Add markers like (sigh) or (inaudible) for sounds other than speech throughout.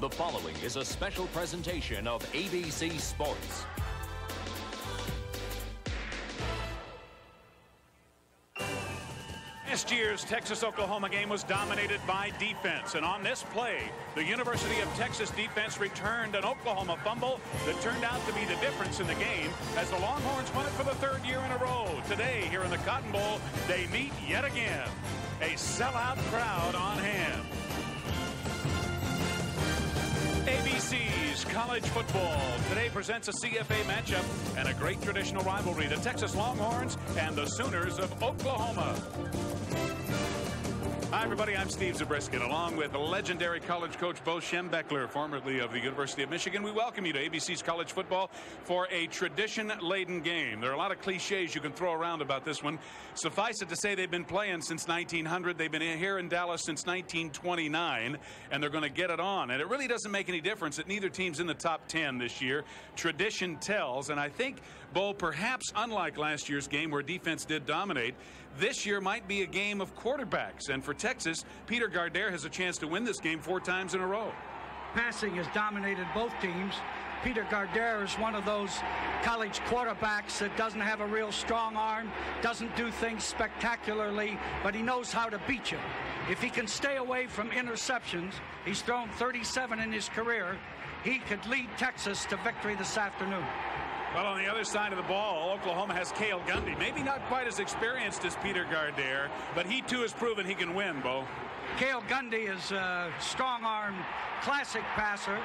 The following is a special presentation of ABC Sports. Last year's Texas-Oklahoma game was dominated by defense, and on this play, the University of Texas defense returned an Oklahoma fumble that turned out to be the difference in the game as the Longhorns won it for the third year in a row. Today, here in the Cotton Bowl, they meet yet again. A sellout crowd on hand. ABC's college football today presents a CFA matchup and a great traditional rivalry the Texas Longhorns and the Sooners of Oklahoma. Hi, everybody. I'm Steve Zabriskie, along with legendary college coach Bo Schembechler, formerly of the University of Michigan. We welcome you to ABC's College Football for a tradition-laden game. There are a lot of cliches you can throw around about this one. Suffice it to say, they've been playing since 1900. They've been here in Dallas since 1929, and they're going to get it on. And it really doesn't make any difference that neither team's in the top 10 this year. Tradition tells, and I think, Bo, perhaps unlike last year's game where defense did dominate, this year might be a game of quarterbacks. And for Texas, Peter Gardere has a chance to win this game four times in a row. Passing has dominated both teams. Peter Gardere is one of those college quarterbacks that doesn't have a real strong arm, doesn't do things spectacularly, but he knows how to beat you. If he can stay away from interceptions, he's thrown 37 in his career, he could lead Texas to victory this afternoon. Well, on the other side of the ball, Oklahoma has Cale Gundy. Maybe not quite as experienced as Peter Gardere, but he too has proven he can win, Bo. Cale Gundy is a strong arm, classic passer.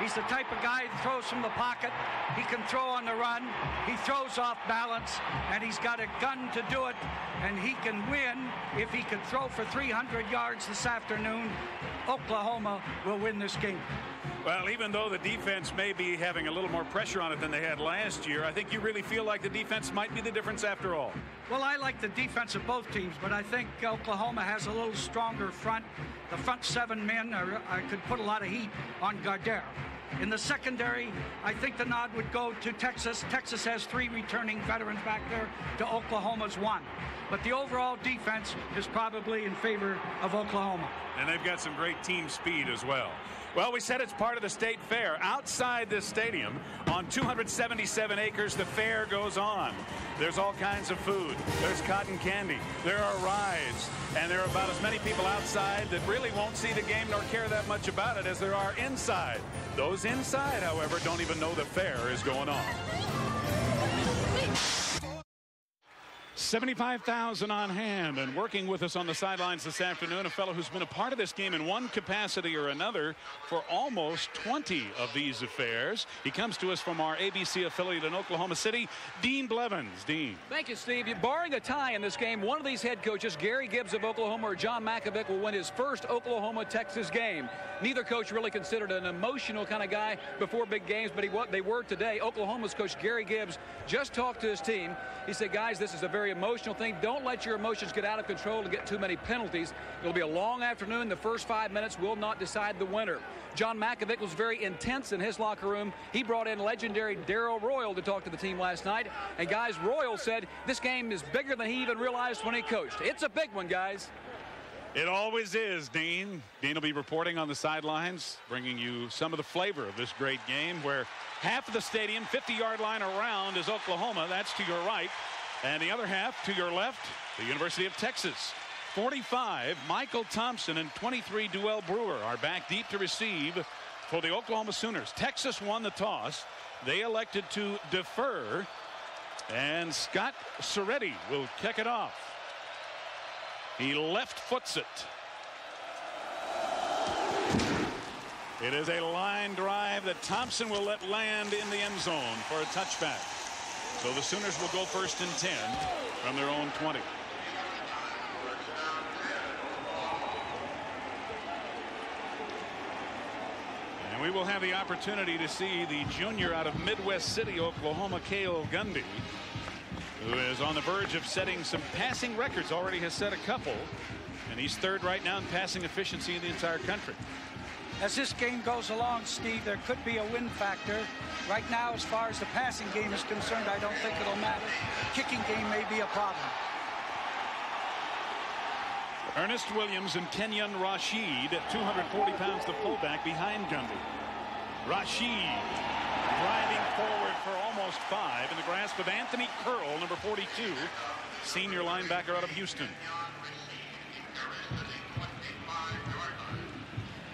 He's the type of guy that throws from the pocket. He can throw on the run. He throws off balance, and he's got a gun to do it. And he can win if he can throw for 300 yards this afternoon. Oklahoma will win this game. Well, even though the defense may be having a little more pressure on it than they had last year, I think you really feel like the defense might be the difference after all. Well, I like the defense of both teams, but I think Oklahoma has a little stronger front. The front seven men are, I could put a lot of heat on Gardere. In the secondary, I think the nod would go to Texas. Texas has three returning veterans back there to Oklahoma's one. But the overall defense is probably in favor of Oklahoma. And they've got some great team speed as well. Well, we said it's part of the state fair. Outside this stadium, on 277 acres, the fair goes on. There's all kinds of food. There's cotton candy. There are rides. And there are about as many people outside that really won't see the game nor care that much about it as there are inside. Those inside, however, don't even know the fair is going on. 75,000 on hand and working with us on the sidelines this afternoon, a fellow who's been a part of this game in one capacity or another for almost 20 of these affairs. He comes to us from our ABC affiliate in Oklahoma City, Dean Blevins. Dean. Thank you, Steve. Barring a tie in this game, one of these head coaches, Gary Gibbs of Oklahoma or John Mackovic, will win his first Oklahoma-Texas game. Neither coach really considered an emotional kind of guy before big games, but he, what they were today. Oklahoma's coach Gary Gibbs just talked to his team. He said, guys, this is a very very emotional thing. Don't let your emotions get out of control and get too many penalties. It'll be a long afternoon. The first five minutes will not decide the winner. John Mackovic was very intense in his locker room. He brought in legendary Darrell Royal to talk to the team last night. And guys, Royal said this game is bigger than he even realized when he coached. It's a big one, guys. It always is, Dean. Dean will be reporting on the sidelines, bringing you some of the flavor of this great game where half of the stadium, 50-yard line around, is Oklahoma. That's to your right. And the other half to your left, the University of Texas. 45, Michael Thompson and 23, Duell Brewer are back deep to receive for the Oklahoma Sooners. Texas won the toss. They elected to defer. And Scott Szeredy will kick it off. He left foots it. It is a line drive that Thompson will let land in the end zone for a touchback. So the Sooners will go first and 10 from their own 20. And we will have the opportunity to see the junior out of Midwest City, Oklahoma, Cale Gundy, who is on the verge of setting some passing records, already has set a couple. And he's third right now in passing efficiency in the entire country. As this game goes along, Steve, there could be a win factor. Right now, as far as the passing game is concerned, I don't think it'll matter. Kicking game may be a problem. Ernest Williams and Kenyon Rasheed, at 240 pounds the fullback behind Gundy. Rasheed driving forward for almost five in the grasp of Anthony Curl, number 42, senior linebacker out of Houston.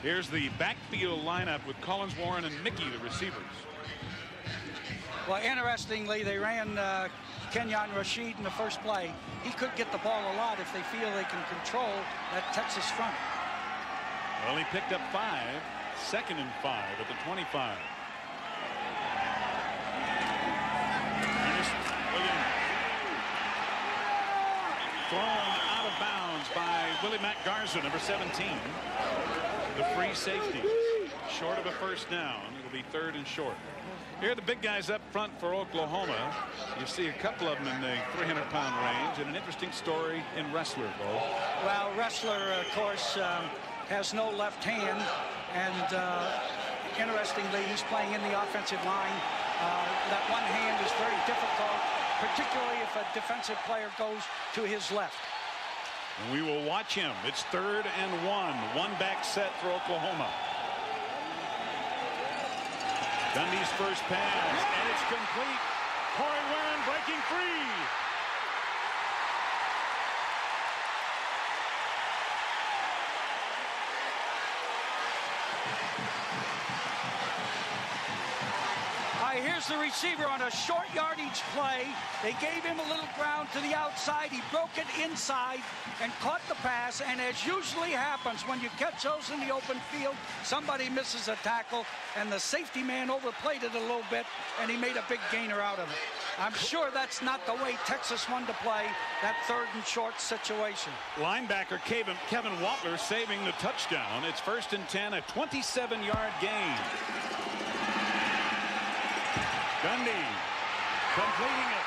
Here's the backfield lineup with Collins, Warren, and Mickey, the receivers. Well, interestingly, they ran uh, Kenyon Rasheed in the first play. He could get the ball a lot if they feel they can control that Texas front. Well, he picked up five, second and five at the 25. Thrown out of bounds by Willie Mack Garza, number 17. The free safety, short of a first down. It'll be third and short. Here are the big guys up front for Oklahoma. You see a couple of them in the 300-pound range, and an interesting story in Ressler, Bo. Well, Ressler, of course, um, has no left hand, and uh, interestingly, he's playing in the offensive line. Uh, that one hand is very difficult, particularly if a defensive player goes to his left. And we will watch him. It's third and one. One back set for Oklahoma. Gundy's first pass, and it's complete. Corey Warren breaking free. Here's the receiver on a short yardage play. They gave him a little ground to the outside. He broke it inside and caught the pass. And as usually happens when you catch those in the open field, somebody misses a tackle, and the safety man overplayed it a little bit, and he made a big gainer out of it. I'm sure that's not the way Texas wanted to play that third and short situation. Linebacker Kevin, Kevin Watler saving the touchdown. It's first and 10, a 27-yard gain. Gundy completing it.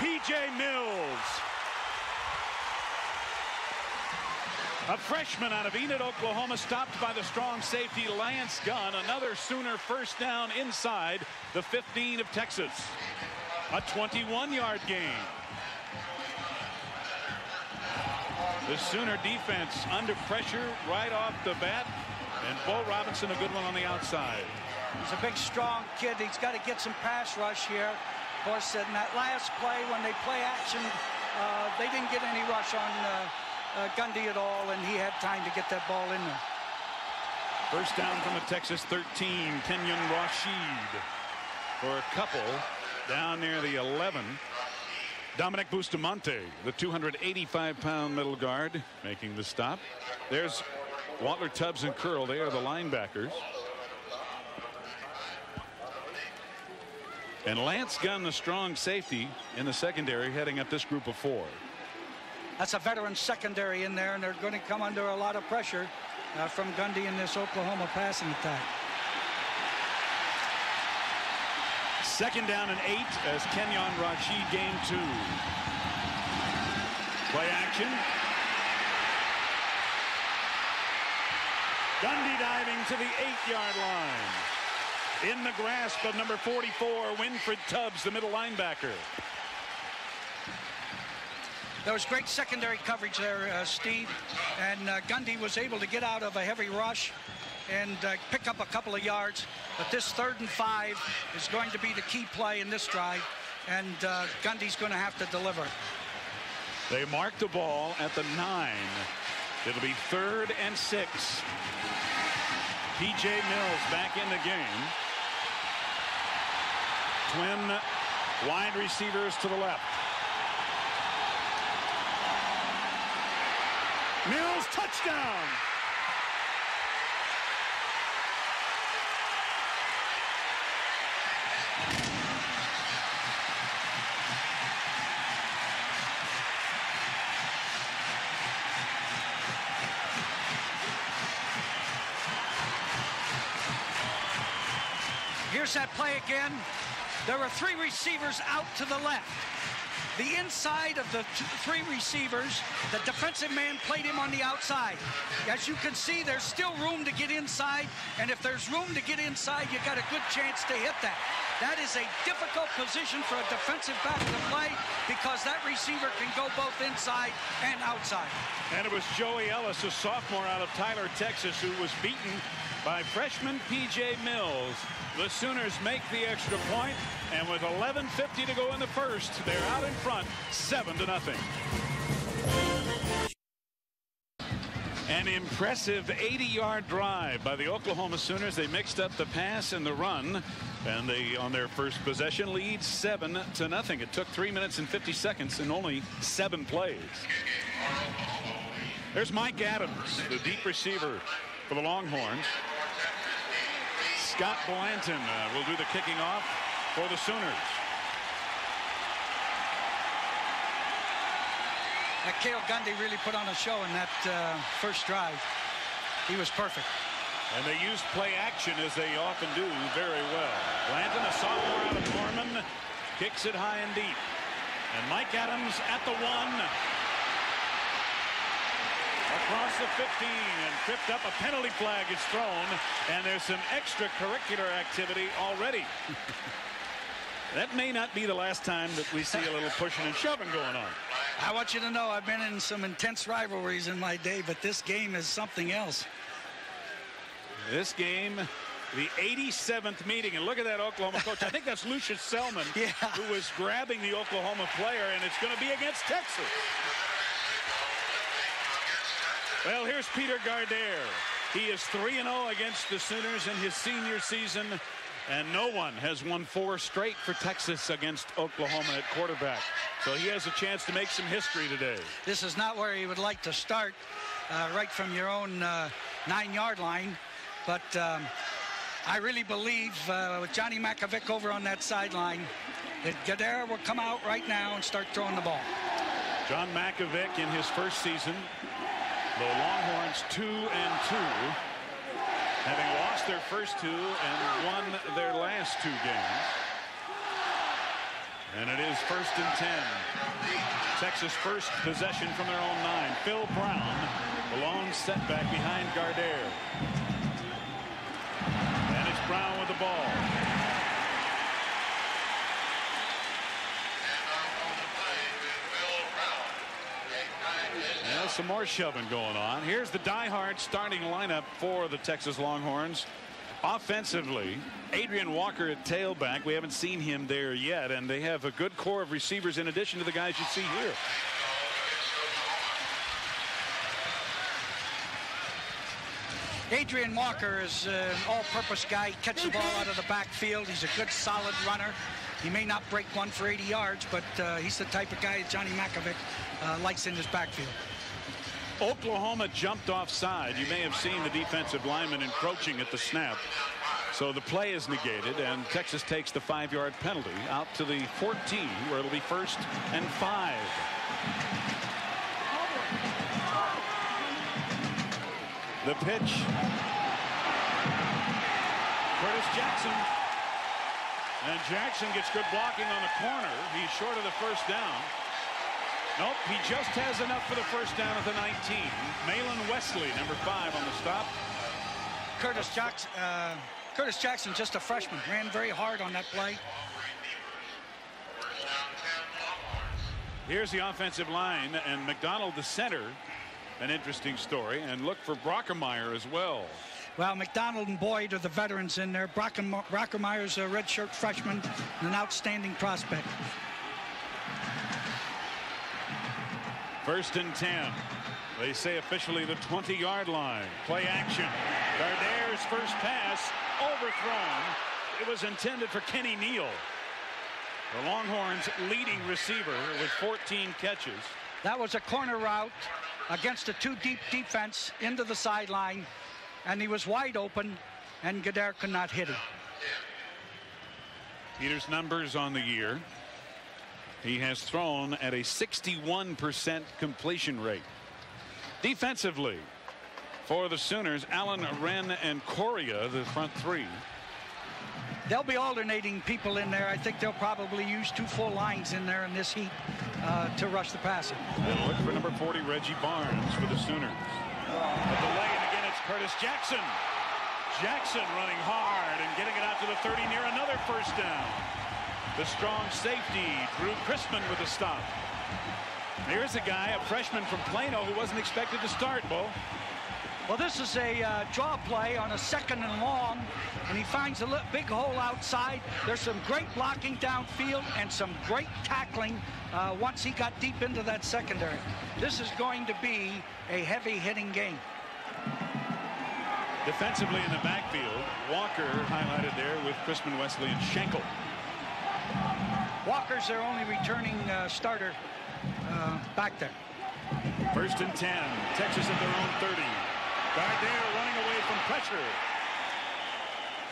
P.J. Mills. A freshman out of Enid, Oklahoma, stopped by the strong safety Lance Gunn. Another Sooner first down inside the 15 of Texas. A 21-yard gain. The Sooner defense under pressure right off the bat. And Bo Robinson, a good one on the outside. He's a big, strong kid. He's got to get some pass rush here. Of course, in that last play, when they play action, uh, they didn't get any rush on uh, uh, Gundy at all, and he had time to get that ball in there. First down from the Texas 13, Kenyon Rasheed for a couple down near the 11. Dominic Bustamante, the 285-pound middle guard, making the stop. There's Watler, Tubbs, and Curl. They are the linebackers. And Lance Gunn, the strong safety in the secondary, heading up this group of four. That's a veteran secondary in there, and they're going to come under a lot of pressure uh, from Gundy in this Oklahoma passing attack. Second down and eight as Kenyon Rasheed gain two. Play action. Gundy diving to the eight-yard line in the grasp of number 44, Winfred Tubbs, the middle linebacker. There was great secondary coverage there, uh, Steve, and uh, Gundy was able to get out of a heavy rush and uh, pick up a couple of yards. But this third and five is going to be the key play in this drive, and uh, Gundy's going to have to deliver. They mark the ball at the nine. It'll be third and six. P.J. Mills back in the game. Twin wide receivers to the left. Mills touchdown. Here's that play again. There were three receivers out to the left. the inside of the three receivers. The defensive man played him on the outside. As you can see, there's still room to get inside, and if there's room to get inside, you got a good chance to hit that. That is a difficult position for a defensive back to play because that receiver can go both inside and outside. And it was Joey Ellis, a sophomore out of Tyler, Texas, who was beaten by freshman P.J. Mills. The Sooners make the extra point, and with 11.50 to go in the first, they're out in front, 7 to nothing. An impressive 80-yard drive by the Oklahoma Sooners. They mixed up the pass and the run, and they, on their first possession, lead 7 to nothing. It took 3 minutes and 50 seconds and only 7 plays. There's Mike Adams, the deep receiver for the Longhorns. Scott Blanton uh, will do the kicking off for the Sooners. Cale Gundy really put on a show in that uh, first drive. He was perfect. And they used play action as they often do very well. Blanton, a sophomore out of Norman, kicks it high and deep. And Mike Adams at the one. Across the 15 and tripped up. A penalty flag is thrown. And there's some extracurricular activity already. (laughs) that may not be the last time that we see a little pushing and shoving going on. I want you to know I've been in some intense rivalries in my day, but this game is something else. This game, the 87th meeting, and look at that Oklahoma coach. I think that's Lucious Selmon, (laughs) yeah. who was grabbing the Oklahoma player, and it's going to be against Texas. Well, here's Peter Gardere. He is 3-0 against the Sooners in his senior season. And no one has won four straight for Texas against Oklahoma at quarterback. So he has a chance to make some history today. This is not where he would like to start, uh, right from your own uh, nine-yard line. But um, I really believe uh, with Johnny Mackovic over on that sideline, that Gardere will come out right now and start throwing the ball. John Mackovic in his first season, the Longhorns two and two having lost their first two and won their last two games. And it is first and 10. Texas first possession from their own nine. Phil Brown, the long setback behind Gardere. And it's Brown with the ball. Some more shoving going on. Here's the diehard starting lineup for the Texas Longhorns. Offensively, Adrian Walker at tailback. We haven't seen him there yet, and they have a good core of receivers in addition to the guys you see here. Adrian Walker is an all-purpose guy. He catches the ball out of the backfield. He's a good, solid runner. He may not break one for 80 yards, but uh, he's the type of guy Johnny Mackovic uh, likes in his backfield. Oklahoma jumped offside. You may have seen the defensive lineman encroaching at the snap. So the play is negated, and Texas takes the five-yard penalty out to the 14, where it'll be first and five. The pitch. Curtis Jackson. And Jackson gets good blocking on the corner. He's short of the first down. Nope, he just has enough for the first down at the 19. Malin Wesley, number five on the stop. Curtis Jackson, uh, Curtis Jackson, just a freshman, ran very hard on that play. Here's the offensive line, and McDonald, the center. An interesting story, and look for Brockermeyer as well. Well, McDonald and Boyd are the veterans in there. Brockermeyer's a redshirt freshman, and an outstanding prospect. First and 10. They say officially the 20-yard line. Play action. Gardere's first pass overthrown. It was intended for Kenny Neal. The Longhorns leading receiver with 14 catches. That was a corner route against a two deep defense into the sideline and he was wide open and Gardere could not hit him. Peter's numbers on the year. He has thrown at a 61% completion rate. Defensively, for the Sooners, Allen, Wren, and Coria, the front three. they'll be alternating people in there. I think they'll probably use two full lines in there in this heat uh, to rush the passer. And look for number 40, Reggie Barnes for the Sooners. A delay, and again it's Curtis Jackson. Jackson running hard and getting it out to the 30 near another first down. The strong safety, Drew Chrisman with a stop. Here's a guy, a freshman from Plano, who wasn't expected to start, Bo. Well, this is a uh, draw play on a second and long, and he finds a big hole outside. There's some great blocking downfield and some great tackling uh, once he got deep into that secondary. This is going to be a heavy hitting game. Defensively in the backfield, Walker highlighted there with Chrisman Wesley and Schenkel. Walker's their only returning uh, starter uh, back there. First and 10. Texas at their own 30. Gardere running away from pressure.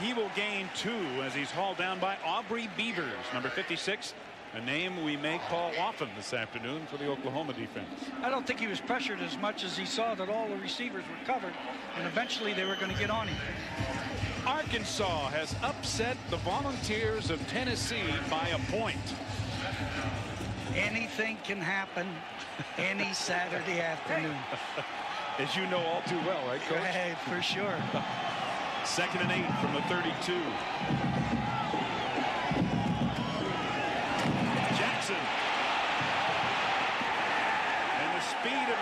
He will gain two as he's hauled down by Aubrey Beavers, number 56, a name we may call often this afternoon for the Oklahoma defense. I don't think he was pressured as much as he saw that all the receivers were covered, and eventually they were going to get on him. Arkansas has upset the Volunteers of Tennessee by a point. Anything can happen any Saturday (laughs) afternoon. As you know all too well, right, Coach? Hey, for sure. (laughs) Second and eight from the 32.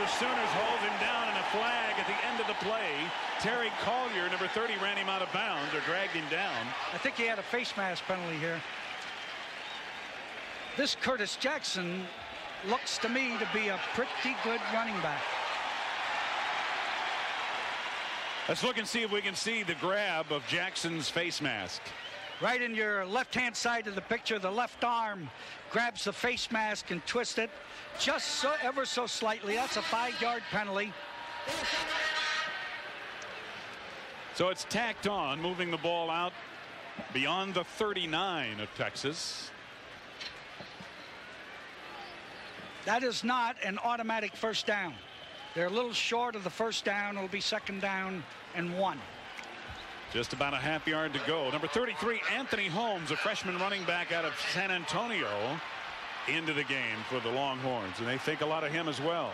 The Sooners holds him down and a flag at the end of the play. Terry Collier, number 30, ran him out of bounds or dragged him down. I think he had a face mask penalty here. This Curtis Jackson looks to me to be a pretty good running back. Let's look and see if we can see the grab of Jackson's face mask. Right in your left-hand side of the picture, the left arm grabs the face mask and twists it just so ever so slightly. That's a five-yard penalty. So it's tacked on, moving the ball out beyond the 39 of Texas. That is not an automatic first down. They're a little short of the first down. It'll be second down and one. Just about a half yard to go. Number 33, Anthony Holmes, a freshman running back out of San Antonio, into the game for the Longhorns, and they think a lot of him as well.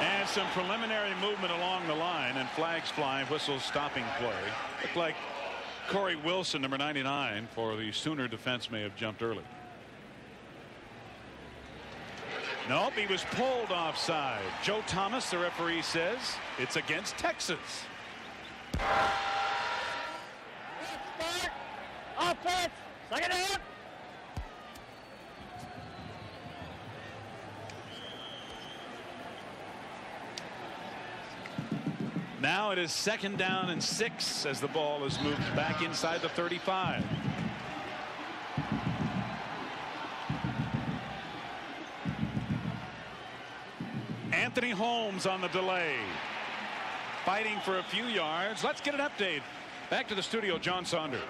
And some preliminary movement along the line, and flags flying, whistles stopping play. Looked like Corey Wilson, number 99, for the Sooner defense may have jumped early. Nope, he was pulled offside. Joe Thomas, the referee, says it's against Texas. Offense, second down. Now it is second down and six as the ball is moved back inside the 35. Anthony Holmes on the delay. Fighting for a few yards. Let's get an update. Back to the studio, John Saunders.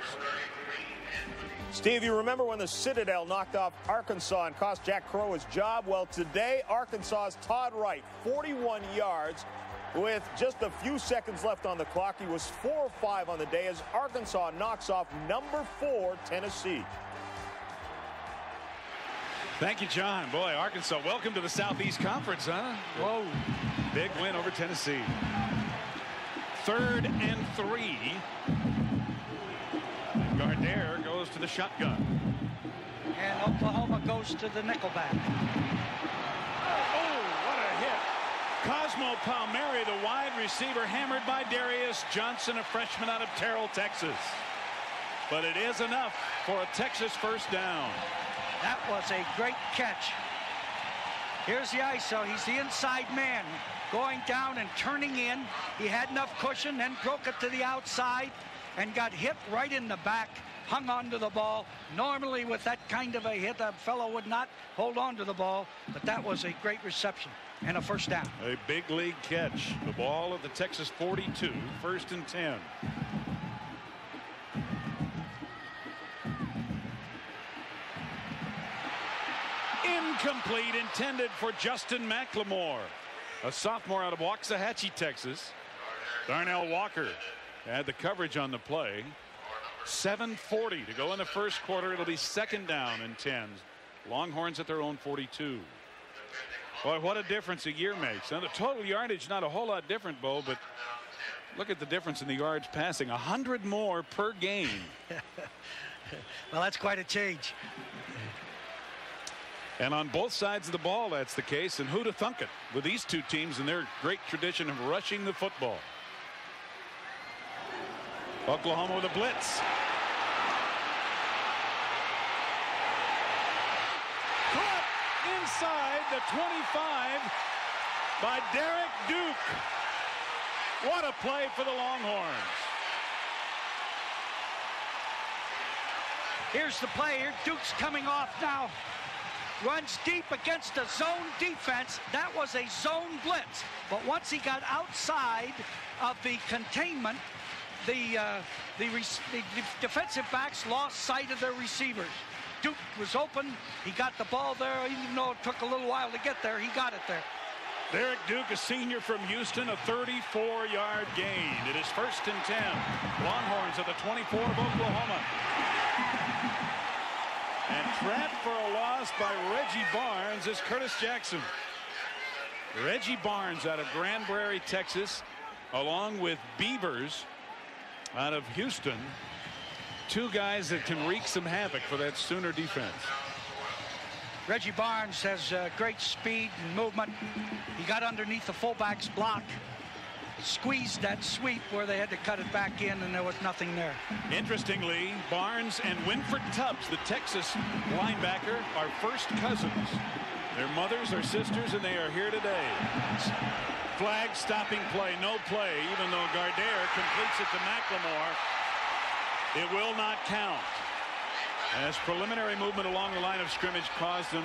Steve, you remember when the Citadel knocked off Arkansas and cost Jack Crowe his job? Well, today, Arkansas's Todd Wright, 41 yards with just a few seconds left on the clock. He was 4 or 5 on the day as Arkansas knocks off number 4 Tennessee. Thank you, John. Boy, Arkansas, welcome to the Southeast Conference, huh? Whoa. Big win over Tennessee. Third and three. Gardere goes to the shotgun. And Oklahoma goes to the nickelback. Oh, what a hit. Cosmo Palmieri, the wide receiver, hammered by Darius Johnson, a freshman out of Terrell, Texas. But it is enough for a Texas first down. That was a great catch. Here's the ISO. He's the inside man going down and turning in. He had enough cushion, then broke it to the outside and got hit right in the back, hung onto the ball. Normally with that kind of a hit, a fellow would not hold on to the ball, but that was a great reception and a first down. A big league catch. The ball at the Texas 42, first and 10. Incomplete, intended for Justin McLemore, a sophomore out of Waxahachie, Texas. Darnell Walker Had the coverage on the play. 7.40 to go in the first quarter. It'll be second down and 10. Longhorns at their own 42. Boy, what a difference a year makes. Now, the total yardage, not a whole lot different, Bo, but look at the difference in the yards passing. 100 more per game. (laughs) well, that's quite a change. And on both sides of the ball, that's the case. And who to thunk it with these two teams and their great tradition of rushing the football. Oklahoma with a blitz. Caught inside the 25 by Derek Duke. What a play for the Longhorns. Here's the play. Duke's coming off now. Runs deep against a zone defense. That was a zone blitz. But once he got outside of the containment, the, uh, the, the defensive backs lost sight of their receivers. Duke was open. He got the ball there. Even though it took a little while to get there, he got it there. Derek Duke, a senior from Houston, a 34-yard gain. It is first and 10. Longhorns at the 24 of Oklahoma. And trapped for a by Reggie Barnes is Curtis Jackson. Reggie Barnes out of Grand Prairie, Texas, along with Beavers out of Houston. Two guys that can wreak some havoc for that Sooner defense. Reggie Barnes has uh, great speed and movement. He got underneath the fullback's block, squeezed that sweep where they had to cut it back in, and there was nothing there. Interestingly, Barnes and Winfred Tubbs, the Texas linebacker, are first cousins. Their mothers are sisters, and they are here today. Flag stopping play, no play, even though Gardere completes it to McLemore. It will not count. As preliminary movement along the line of scrimmage caused them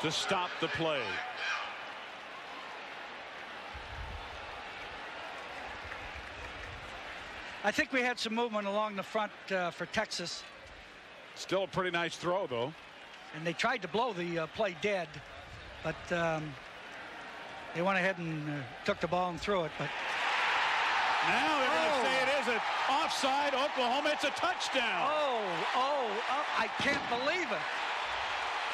to stop the play. I think we had some movement along the front uh, for Texas. Still a pretty nice throw, though. And they tried to blow the uh, play dead, but um, they went ahead and uh, took the ball and threw it. But now they're oh. going to say it is an offside. Oklahoma, it's a touchdown. Oh, oh, oh, I can't believe it.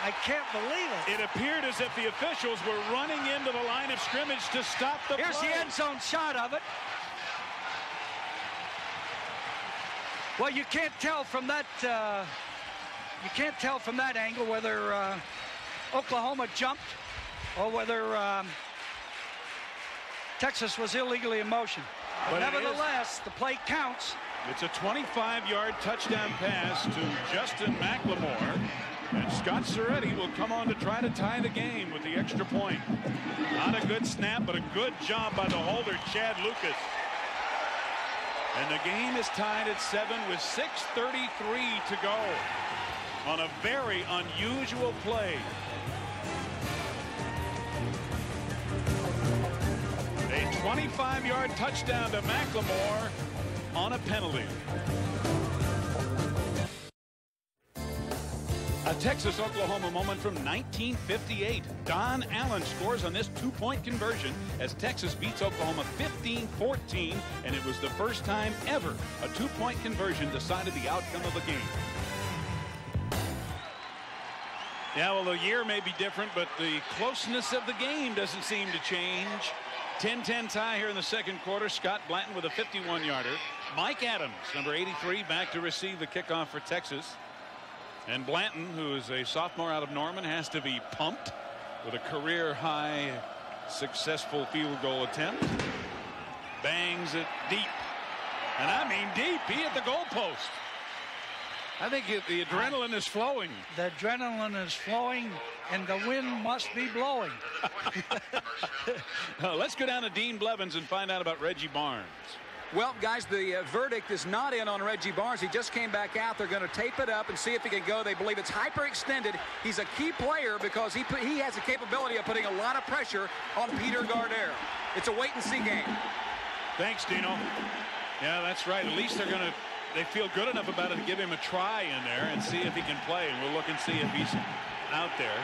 I can't believe it. It appeared as if the officials were running into the line of scrimmage to stop the Here's play. the end zone shot of it. Well, you can't tell from that. Uh, you can't tell from that angle whether uh, Oklahoma jumped or whether um, Texas was illegally in motion. But nevertheless, the play counts. It's a 25-yard touchdown pass to Justin McLemore. And Scott Szeredy will come on to try to tie the game with the extra point. Not a good snap, but a good job by the holder, Chad Lucas. And the game is tied at seven with 6.33 to go on a very unusual play. A 25-yard touchdown to McLemore on a penalty. A Texas-Oklahoma moment from 1958. Don Allen scores on this two-point conversion as Texas beats Oklahoma 15-14, and it was the first time ever a two-point conversion decided the outcome of a game. Yeah, well, the year may be different, but the closeness of the game doesn't seem to change. 10-10 tie here in the second quarter. Scott Blanton with a 51-yarder. Mike Adams, number 83, back to receive the kickoff for Texas. And Blanton, who is a sophomore out of Norman, has to be pumped with a career high successful field goal attempt. Bangs it deep. And I mean deep. He hit the goalpost. I think it, the adrenaline is flowing. The adrenaline is flowing, and the wind must be blowing. (laughs) uh, let's go down to Dean Blevins and find out about Reggie Barnes. Well, guys, the uh, verdict is not in on Reggie Barnes. He just came back out. They're going to tape it up and see if he can go. They believe it's hyperextended. He's a key player because he put, he has the capability of putting a lot of pressure on Peter Gardere. It's a wait-and-see game. Thanks, Dino. Yeah, that's right. At least they're going to they feel good enough about it to give him a try in there and see if he can play. And we'll look and see if he's out there.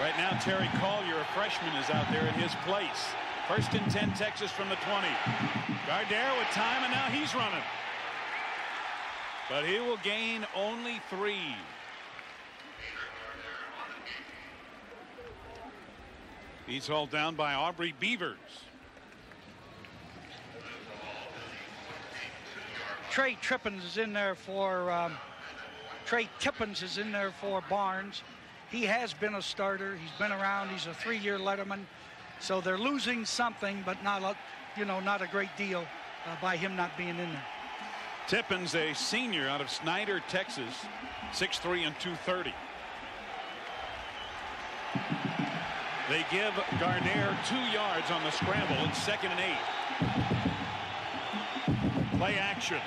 Right now, Terry Collier, a freshman, is out there in his place. First and 10 Texas from the 20. Gardere with time and now he's running. But he will gain only three. He's hauled down by Aubrey Beavers. Trey Trippins is in there for um, Trey Tippins is in there for Barnes. He has been a starter. He's been around. He's a three-year letterman. So they're losing something, but not a, you know, not a great deal uh, by him not being in there. Tippins, a senior out of Snyder, Texas, 6'3 and 230. They give Gardere two yards on the scramble. It's second and eight. Play action.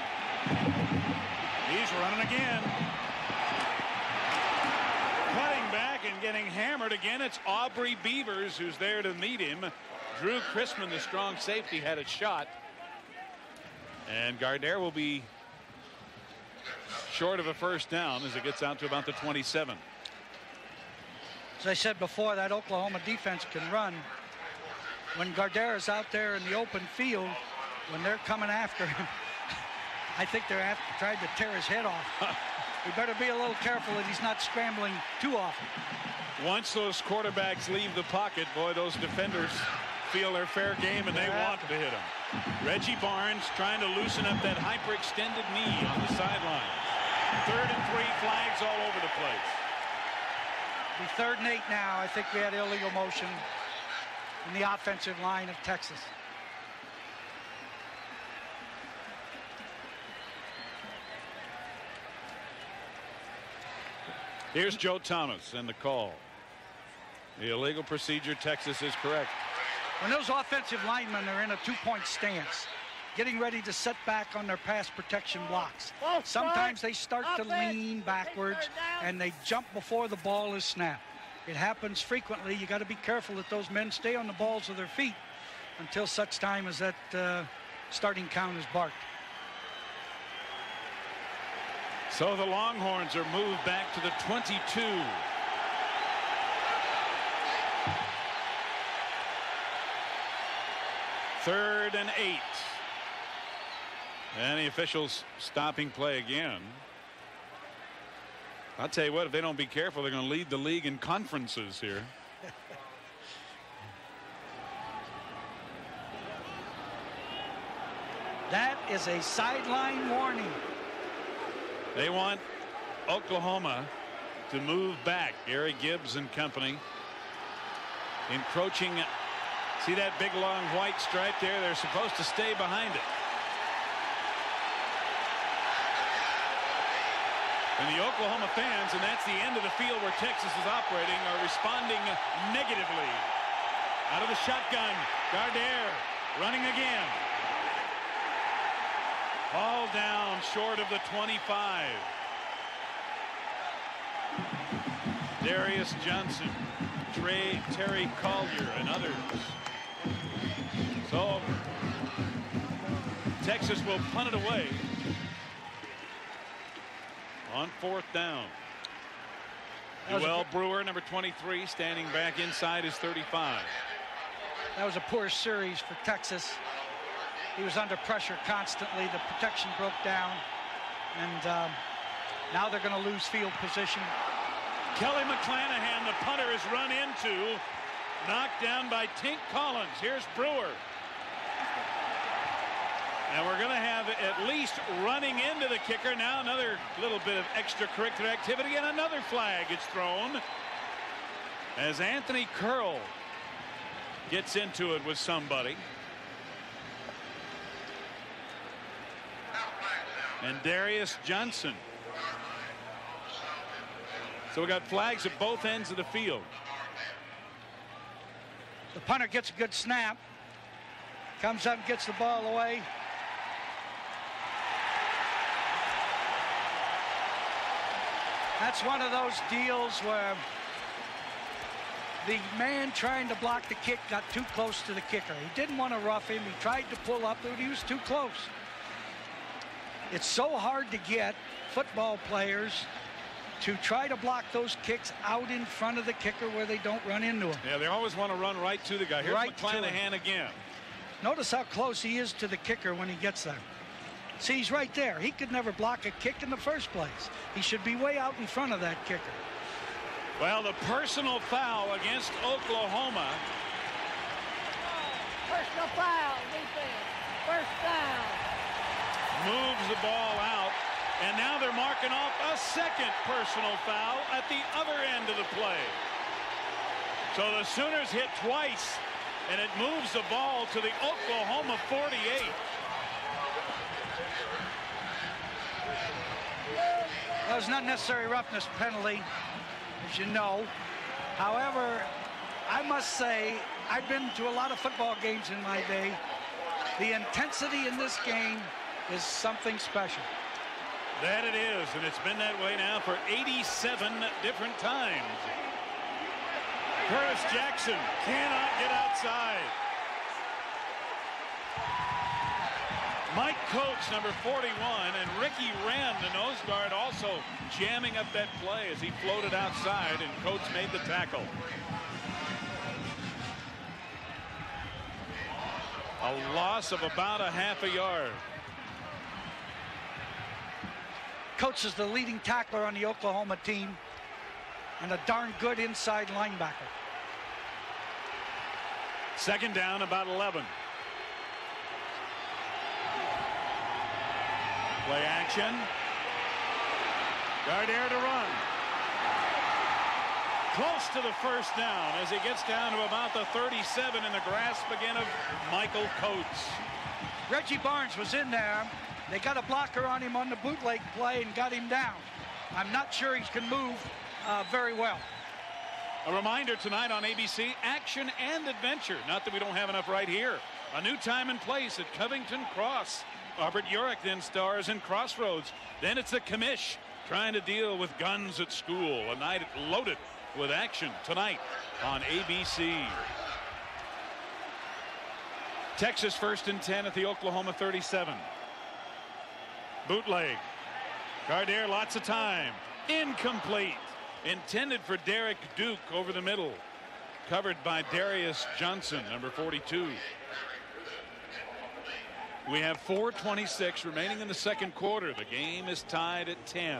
He's running again. Cutting back and getting hammered again. It's Aubrey Beavers who's there to meet him. Drew Chrisman, the strong safety, had a shot. And Gardere will be short of a first down as it gets out to about the 27. As I said before, that Oklahoma defense can run. When Gardere is out there in the open field, when they're coming after him, (laughs) I think they're after, trying to tear his head off. (laughs) we better be a little careful that he's not scrambling too often. Once those quarterbacks leave the pocket, boy, those defenders feel their fair game and they want to hit them. Reggie Barnes trying to loosen up that hyperextended knee on the sideline. Third and three flags all over the place. Be third and eight now. I think we had illegal motion in the offensive line of Texas. Here's Joe Thomas and the call. The illegal procedure, Texas is correct. When those offensive linemen are in a two-point stance, getting ready to set back on their pass protection blocks. Sometimes they start to lean backwards and they jump before the ball is snapped. It happens frequently. You got to be careful that those men stay on the balls of their feet until such time as that uh, starting count is barked. So the Longhorns are moved back to the 22. Third and eight. And the officials stopping play again. I'll tell you what, if they don't be careful, they're going to lead the league in conferences here. (laughs) that is a sideline warning. They want Oklahoma to move back. Gary Gibbs and company encroaching. See that big long white stripe there? They're supposed to stay behind it. And the Oklahoma fans, and that's the end of the field where Texas is operating, are responding negatively. Out of the shotgun, Gardere running again. All down short of the 25. Darius Johnson, Trey, Terry Collier, and others. So Texas will punt it away on fourth down. Joel Brewer, number 23, standing back inside his 35. That was a poor series for Texas. He was under pressure constantly. The protection broke down. And um, now they're going to lose field position. Kelly McClanahan, the punter, is run into. Knocked down by Tink Collins. Here's Brewer. And we're going to have at least running into the kicker. Now another little bit of extracurricular activity and another flag is thrown. As Anthony Curl gets into it with somebody. And Darius Johnson. So we got flags at both ends of the field. The punter gets a good snap. Comes up and gets the ball away. That's one of those deals where the man trying to block the kick got too close to the kicker. He didn't want to rough him. He tried to pull up, but he was too close. It's so hard to get football players to try to block those kicks out in front of the kicker where they don't run into him. Yeah, they always want to run right to the guy. Here's Right to McClanahan again. Notice how close he is to the kicker when he gets there. See, he's right there. He could never block a kick in the first place. He should be way out in front of that kicker. Well, the personal foul against Oklahoma. Personal foul, defense. First down. moves the ball out. And now they're marking off a second personal foul at the other end of the play. So the Sooners hit twice, and it moves the ball to the Oklahoma 48. That was not necessary roughness penalty, as you know. However, I must say, I've been to a lot of football games in my day. The intensity in this game is something special. That it is, and it's been that way now for 87 different times. Curtis Jackson cannot get outside. Mike Coates, number 41, and Ricky Wren, the nose guard, also jamming up that play as he floated outside, and Coates made the tackle. A loss of about a half a yard. Coates is the leading tackler on the Oklahoma team and a darn good inside linebacker. Second down, about 11. Play action. Gardere to run. Close to the first down as he gets down to about the 37 in the grasp again of Michael Coates. Reggie Barnes was in there. They got a blocker on him on the bootleg play and got him down. I'm not sure he can move uh, very well. A reminder tonight on ABC, action and adventure. Not that we don't have enough right here. A new time and place at Covington Cross. Robert Urich then stars in Crossroads. Then it's the commish trying to deal with guns at school. A night loaded with action tonight on ABC. Texas first and 10 at the Oklahoma 37. Bootleg. Gardere, lots of time. Incomplete. Intended for Derek Duke over the middle. Covered by Darius Johnson, number 42. We have 4.26 remaining in the second quarter. The game is tied at 10.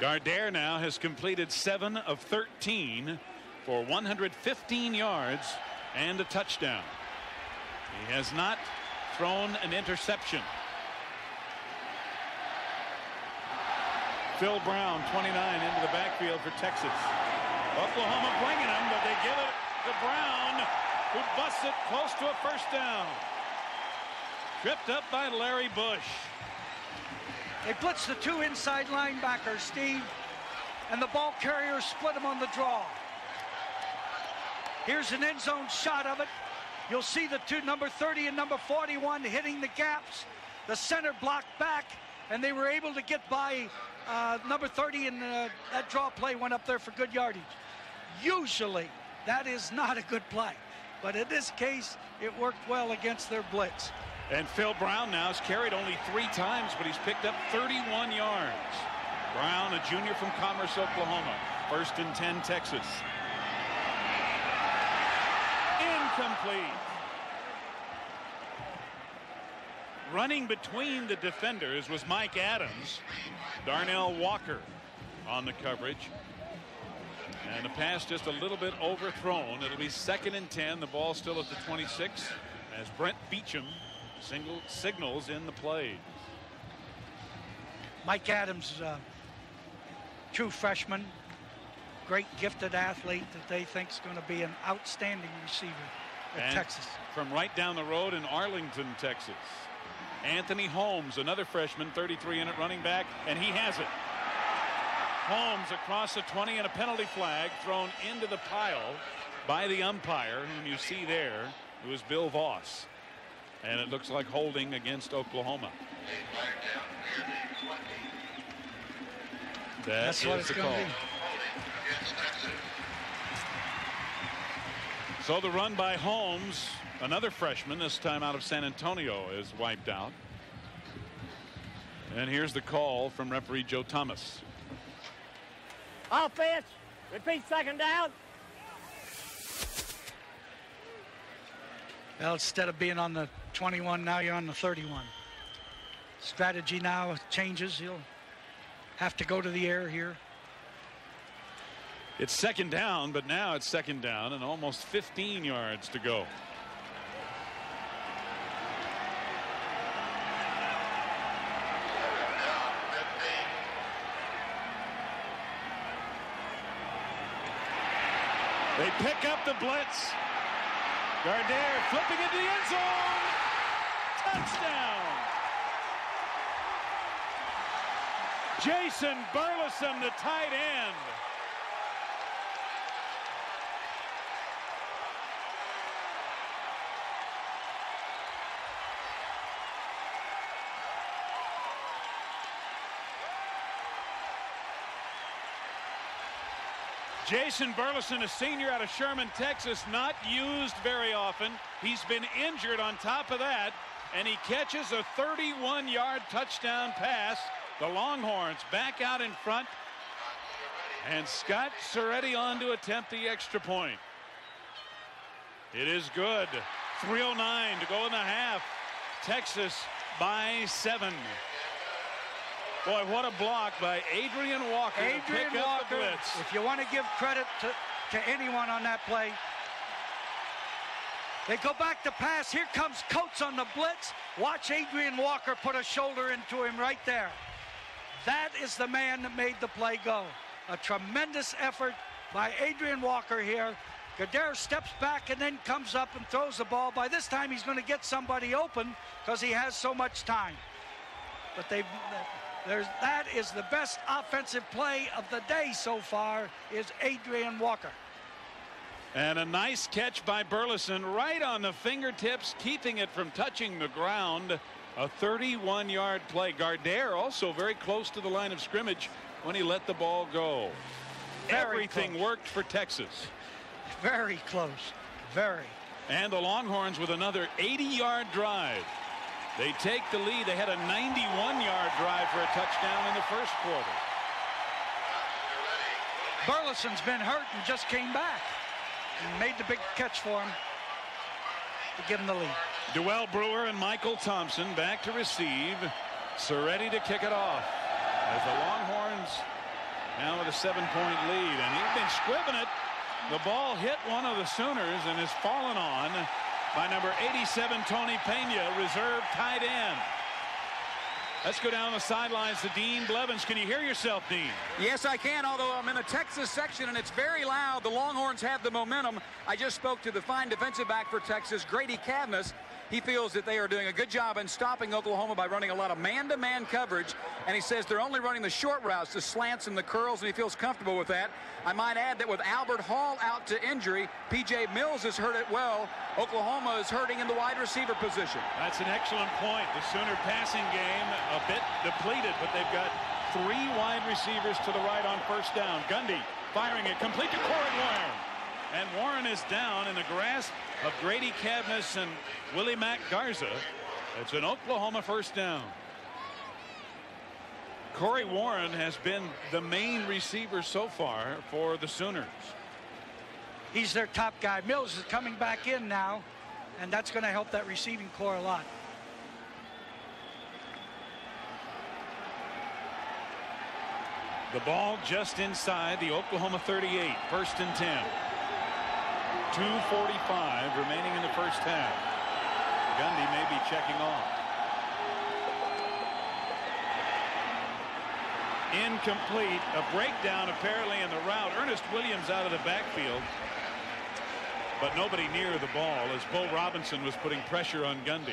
Gardere now has completed 7 of 13 for 115 yards and a touchdown. He has not thrown an interception. Phil Brown, 29, into the backfield for Texas. Oklahoma bringing him, but they give it to Brown, who busts it close to a first down. Tripped up by Larry Bush. They blitz the two inside linebackers, Steve, and the ball carrier split them on the draw. Here's an end zone shot of it. You'll see the two, number 30 and number 41, hitting the gaps. The center blocked back, and they were able to get by uh, number 30, and uh, that draw play went up there for good yardage. Usually, that is not a good play, but in this case, it worked well against their blitz. And Phil Brown now has carried only three times, but he's picked up 31 yards. Brown, a junior from Commerce, Oklahoma. First and 10, Texas. Incomplete. Running between the defenders was Mike Adams. Darnell Walker on the coverage. And the pass just a little bit overthrown. It'll be second and 10. The ball still at the 26 as Brent Beecham single signals in the play. Mike Adams, uh, true freshman, great gifted athlete that they think is going to be an outstanding receiver at Texas. From right down the road in Arlington, Texas. Anthony Holmes, another freshman, 33 in at running back, and he has it. Holmes across the 20 and a penalty flag thrown into the pile by the umpire, whom you see there, who is Bill Voss. And it looks like holding against Oklahoma. That That's what it's the call. be. So the run by Holmes another freshman, this time out of San Antonio, is wiped out. And here's the call from referee Joe Thomas. Offense. Repeat second down. Well, instead of being on the 21, now you're on the 31. Strategy now changes. You'll have to go to the air here. It's second down, but now it's second down and almost 15 yards to go. They pick up the blitz. Gardere flipping into the end zone. Touchdown. Jason Burleson, the tight end. Jason Burleson, a senior out of Sherman, Texas, not used very often. He's been injured on top of that, and he catches a 31-yard touchdown pass. The Longhorns back out in front, and Scott Szeredy on to attempt the extra point. It is good. 3.09 to go in the half. Texas by seven. Boy, what a block by Adrian Walker Adrian Walker, if you want to give credit to, to anyone on that play, they go back to pass. Here comes Coates on the blitz. Watch Adrian Walker put a shoulder into him right there. That is the man that made the play go. A tremendous effort by Adrian Walker here. Gardere steps back and then comes up and throws the ball. By this time, he's going to get somebody open because he has so much time. But they've there's, that is the best offensive play of the day so far is Adrian Walker. And a nice catch by Burleson right on the fingertips, keeping it from touching the ground. A 31 yard play. Gardere also very close to the line of scrimmage when he let the ball go. Very Everything close. worked for Texas. Very close. Very. And the Longhorns with another 80 yard drive. They take the lead. They had a 91-yard drive for a touchdown in the first quarter. Burleson's been hurt and just came back and made the big catch for him to give him the lead. Dewell Brewer and Michael Thompson back to receive. Szeredy to kick it off as the Longhorns now with a seven-point lead. And he's been scribbing it. The ball hit one of the Sooners and has fallen on by number 87, Tony Pena, reserve tight end. Let's go down the sidelines to Dean Blevins. Can you hear yourself, Dean? Yes, I can, although I'm in a Texas section and it's very loud. The Longhorns have the momentum. I just spoke to the fine defensive back for Texas, Grady Cavness. He feels that they are doing a good job in stopping Oklahoma by running a lot of man-to-man -man coverage, and he says they're only running the short routes, the slants and the curls, and he feels comfortable with that. I might add that with Albert Hall out to injury, P.J. Mills has hurt it well. Oklahoma is hurting in the wide receiver position. That's an excellent point. The Sooner passing game a bit depleted, but they've got three wide receivers to the right on first down. Gundy firing it complete to Corey Warren. And Warren is down in the grasp of Grady Cavness and Willie Mack Garza. It's an Oklahoma first down. Corey Warren has been the main receiver so far for the Sooners. He's their top guy. Mills is coming back in now, and that's going to help that receiving corps a lot. The ball just inside the Oklahoma 38, first and 10. 2.45 remaining in the first half. Gundy may be checking off. Incomplete. A breakdown apparently in the route. Ernest Williams out of the backfield. But nobody near the ball as Bo Robinson was putting pressure on Gundy.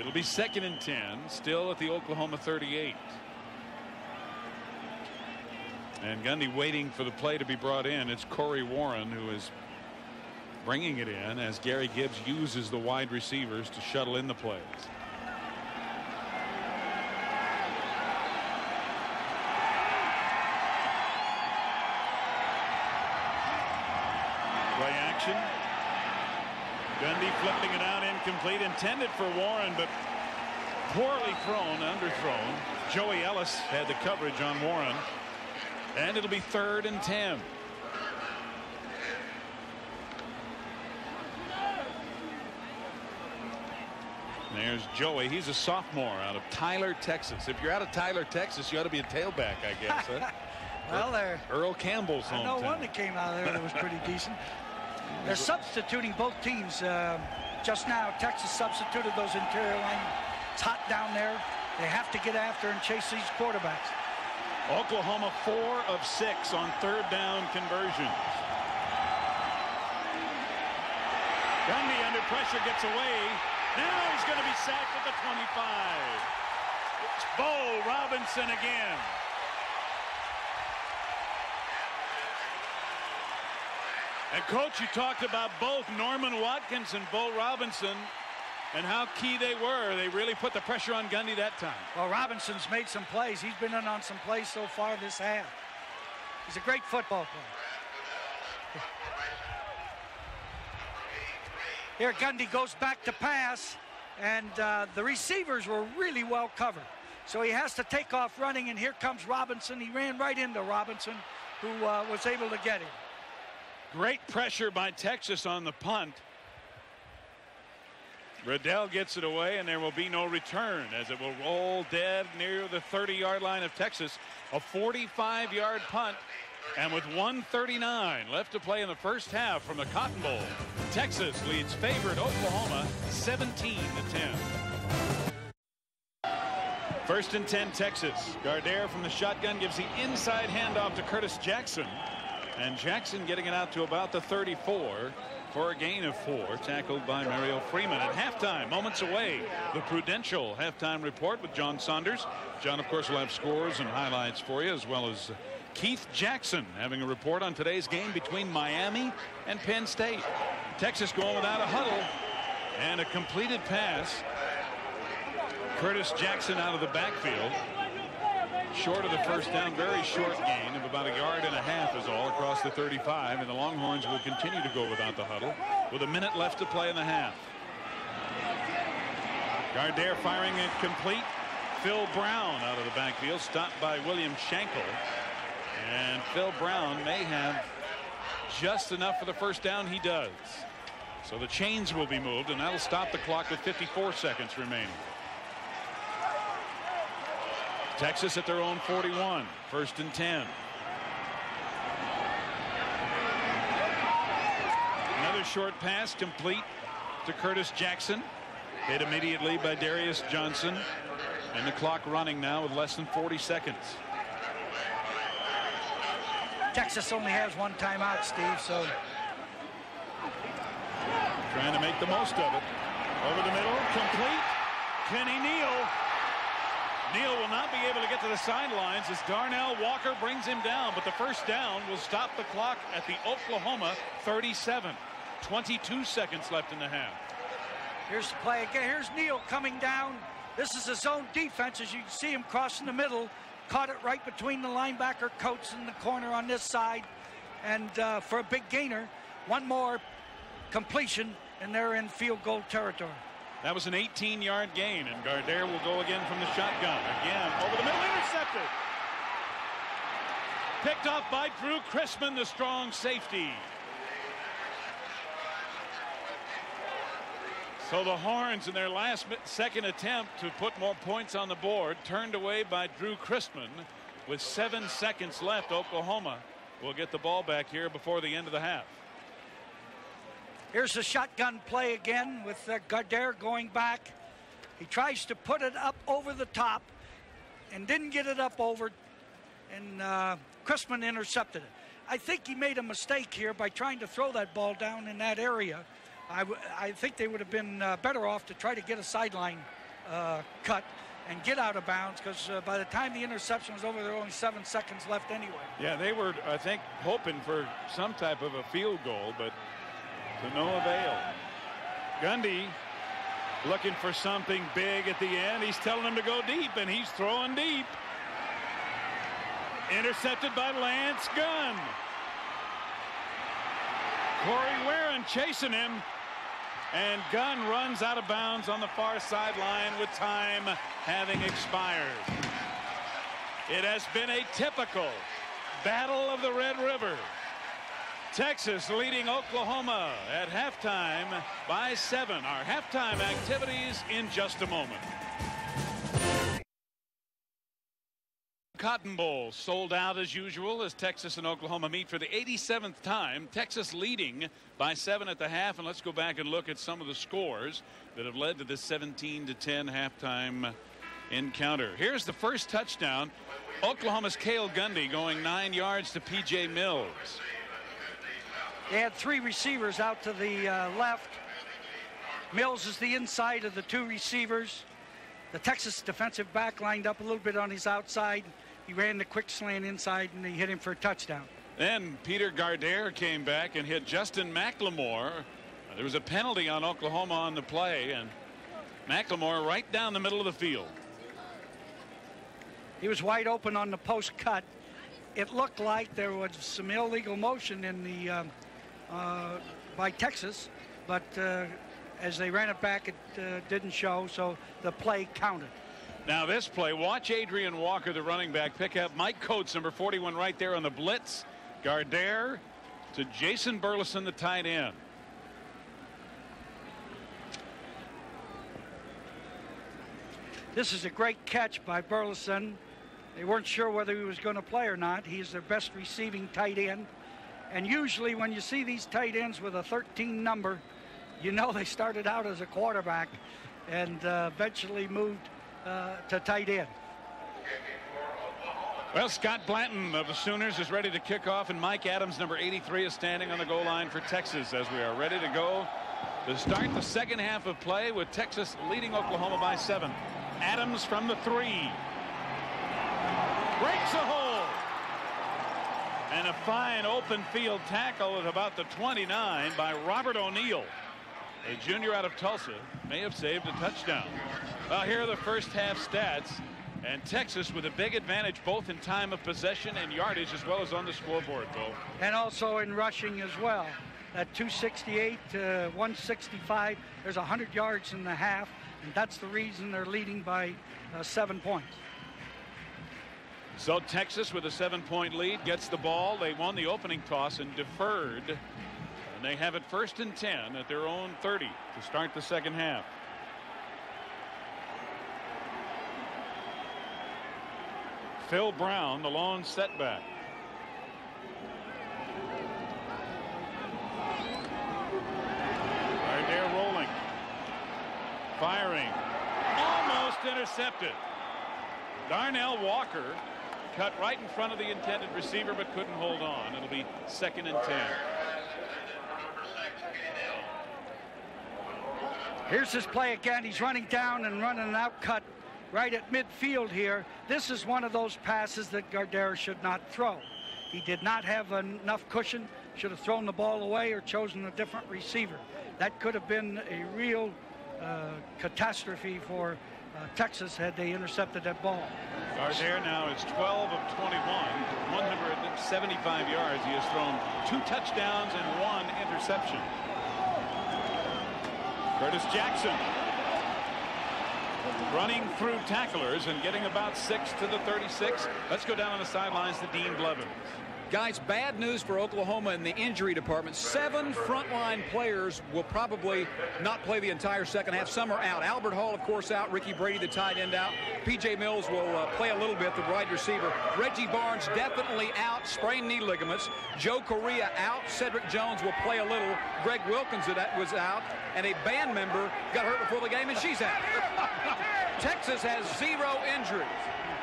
It'll be second and 10, still at the Oklahoma 38. And Gundy waiting for the play to be brought in. It's Corey Warren who is bringing it in as Gary Gibbs uses the wide receivers to shuttle in the plays. Play action. Gundy flipping it out incomplete. Intended for Warren, but poorly thrown, underthrown. Joey Ellis had the coverage on Warren. And it'll be third and 10. There's Joey. He's a sophomore out of Tyler, Texas. If you're out of Tyler, Texas, you ought to be a tailback, I guess. Huh? (laughs) well, there. Earl Campbell's I know one that came out of there that was pretty decent. (laughs) They're substituting both teams. Uh, just now, Texas substituted those interior line. It's hot down there. They have to get after and chase these quarterbacks. Oklahoma four of six on third down conversions. Gundy under pressure gets away. Now he's going to be sacked at the 25. It's Bo Robinson again. And coach, you talked about both Norman Watkins and Bo Robinson and how key they were. They really put the pressure on Gundy that time. Well, Robinson's made some plays. He's been in on some plays so far this half. He's a great football player. Here, Gundy goes back to pass, and uh, the receivers were really well covered. So he has to take off running, and here comes Robinson. He ran right into Robinson, who uh, was able to get him. Great pressure by Texas on the punt. Riddell gets it away, and there will be no return as it will roll dead near the 30 yard line of Texas. A 45 yard punt. And with 139 left to play in the first half from the Cotton Bowl, Texas leads favored Oklahoma 17 to 10. First and 10 Texas. Gardere from the shotgun gives the inside handoff to Curtis Jackson. And Jackson getting it out to about the 34 for a gain of four tackled by Mario Freeman at halftime. Moments away the Prudential halftime report with John Saunders. John of course will have scores and highlights for you as well as Keith Jackson having a report on today's game between Miami and Penn State. Texas going without a huddle and a completed pass. Curtis Jackson out of the backfield short of the first down very short gain of about a yard and a half is all across the 35 and the Longhorns will continue to go without the huddle with a minute left to play in the half. Gardere firing it complete. Phil Brown out of the backfield stopped by William Shankle and Phil Brown may have just enough for the first down he does. So the chains will be moved and that'll stop the clock with 54 seconds remaining. Texas at their own 41 first and 10. Another short pass complete to Curtis Jackson hit immediately by Darius Johnson and the clock running now with less than 40 seconds. Texas only has one timeout Steve so trying to make the most of it over the middle complete Kenny Neal Neal will not be able to get to the sidelines as Darnell Walker brings him down, but the first down will stop the clock at the Oklahoma 37. 22 seconds left in the half. Here's the play again. Here's Neal coming down. This is a zone defense as you can see him crossing the middle. Caught it right between the linebacker Coates in the corner on this side. And uh, for a big gainer, one more completion, and they're in field goal territory. That was an 18 yard gain and Gardere will go again from the shotgun again over the middle intercepted. Picked off by Drew Chrisman the strong safety. So the Horns in their last second attempt to put more points on the board turned away by Drew Chrisman with seven seconds left Oklahoma will get the ball back here before the end of the half. Here's the shotgun play again with uh, Gardere going back. He tries to put it up over the top and didn't get it up over, and uh, Chrisman intercepted it. I think he made a mistake here by trying to throw that ball down in that area. I, I think they would have been uh, better off to try to get a sideline uh, cut and get out of bounds because uh, by the time the interception was over, there were only seven seconds left anyway. Yeah, they were, I think, hoping for some type of a field goal, but to no avail. Gundy looking for something big at the end. He's telling him to go deep, and he's throwing deep. Intercepted by Lance Gunn. Corey Warren chasing him. And Gunn runs out of bounds on the far sideline with time having expired. It has been a typical Battle of the Red River. Texas leading Oklahoma at halftime by seven. Our halftime activities in just a moment. Cotton Bowl sold out as usual as Texas and Oklahoma meet for the 87th time. Texas leading by seven at the half. And let's go back and look at some of the scores that have led to this 17 to 10 halftime encounter. Here's the first touchdown. Oklahoma's Cale Gundy going nine yards to P.J. Mills. They had three receivers out to the uh, left. Mills is the inside of the two receivers. The Texas defensive back lined up a little bit on his outside. He ran the quick slant inside and he hit him for a touchdown. Then Peter Gardere came back and hit Justin McLemore. There was a penalty on Oklahoma on the play and McLemore right down the middle of the field. He was wide open on the post cut. It looked like there was some illegal motion in the um, by Texas, but uh, as they ran it back, it uh, didn't show, so the play counted. Now this play, watch Adrian Walker, the running back, pick up Mike Coates, number 41, right there on the blitz. Gardere to Jason Burleson, the tight end. This is a great catch by Burleson. They weren't sure whether he was going to play or not. He's their best receiving tight end. And usually when you see these tight ends with a 13 number, you know they started out as a quarterback and uh, eventually moved uh, to tight end. Well, Scott Blanton of the Sooners is ready to kick off, and Mike Adams, number 83, is standing on the goal line for Texas as we are ready to go to start the second half of play with Texas leading Oklahoma by seven. Adams from the three. Breaks a hole. And a fine open field tackle at about the 29 by Robert O'Neill. A junior out of Tulsa may have saved a touchdown. Well, here are the first half stats. And Texas with a big advantage both in time of possession and yardage as well as on the scoreboard, Bill. And also in rushing as well. At 268 to 165, there's 100 yards in the half, and that's the reason they're leading by uh, seven points. So Texas with a seven-point lead gets the ball. They won the opening toss and deferred. And they have it first and 10 at their own 30 to start the second half. Phil Brown, the lone setback. Right there rolling. Firing. Almost intercepted. Darnell Walker cut right in front of the intended receiver but couldn't hold on. It'll be second and 10. Here's his play again. He's running down and running an out cut right at midfield here. This is one of those passes that Gardere should not throw. He did not have enough cushion, should have thrown the ball away or chosen a different receiver. That could have been a real uh, catastrophe for uh, Texas had they intercepted that ball. Gardere now is 12 of 21, 175 yards. He has thrown two touchdowns and one interception. Curtis Jackson running through tacklers and getting about six to the 36. Let's go down on the sidelines to Dean Blevins. Guys, bad news for Oklahoma in the injury department. Seven frontline players will probably not play the entire second half. Some are out. Albert Hall, of course, out. Ricky Brady, the tight end, out. P.J. Mills will uh, play a little bit, the wide receiver. Reggie Barnes definitely out, sprained knee ligaments. Joe Correa out. Cedric Jones will play a little. Greg Wilkins was out. And a band member got hurt before the game, and she's out. (laughs) Texas has zero injuries.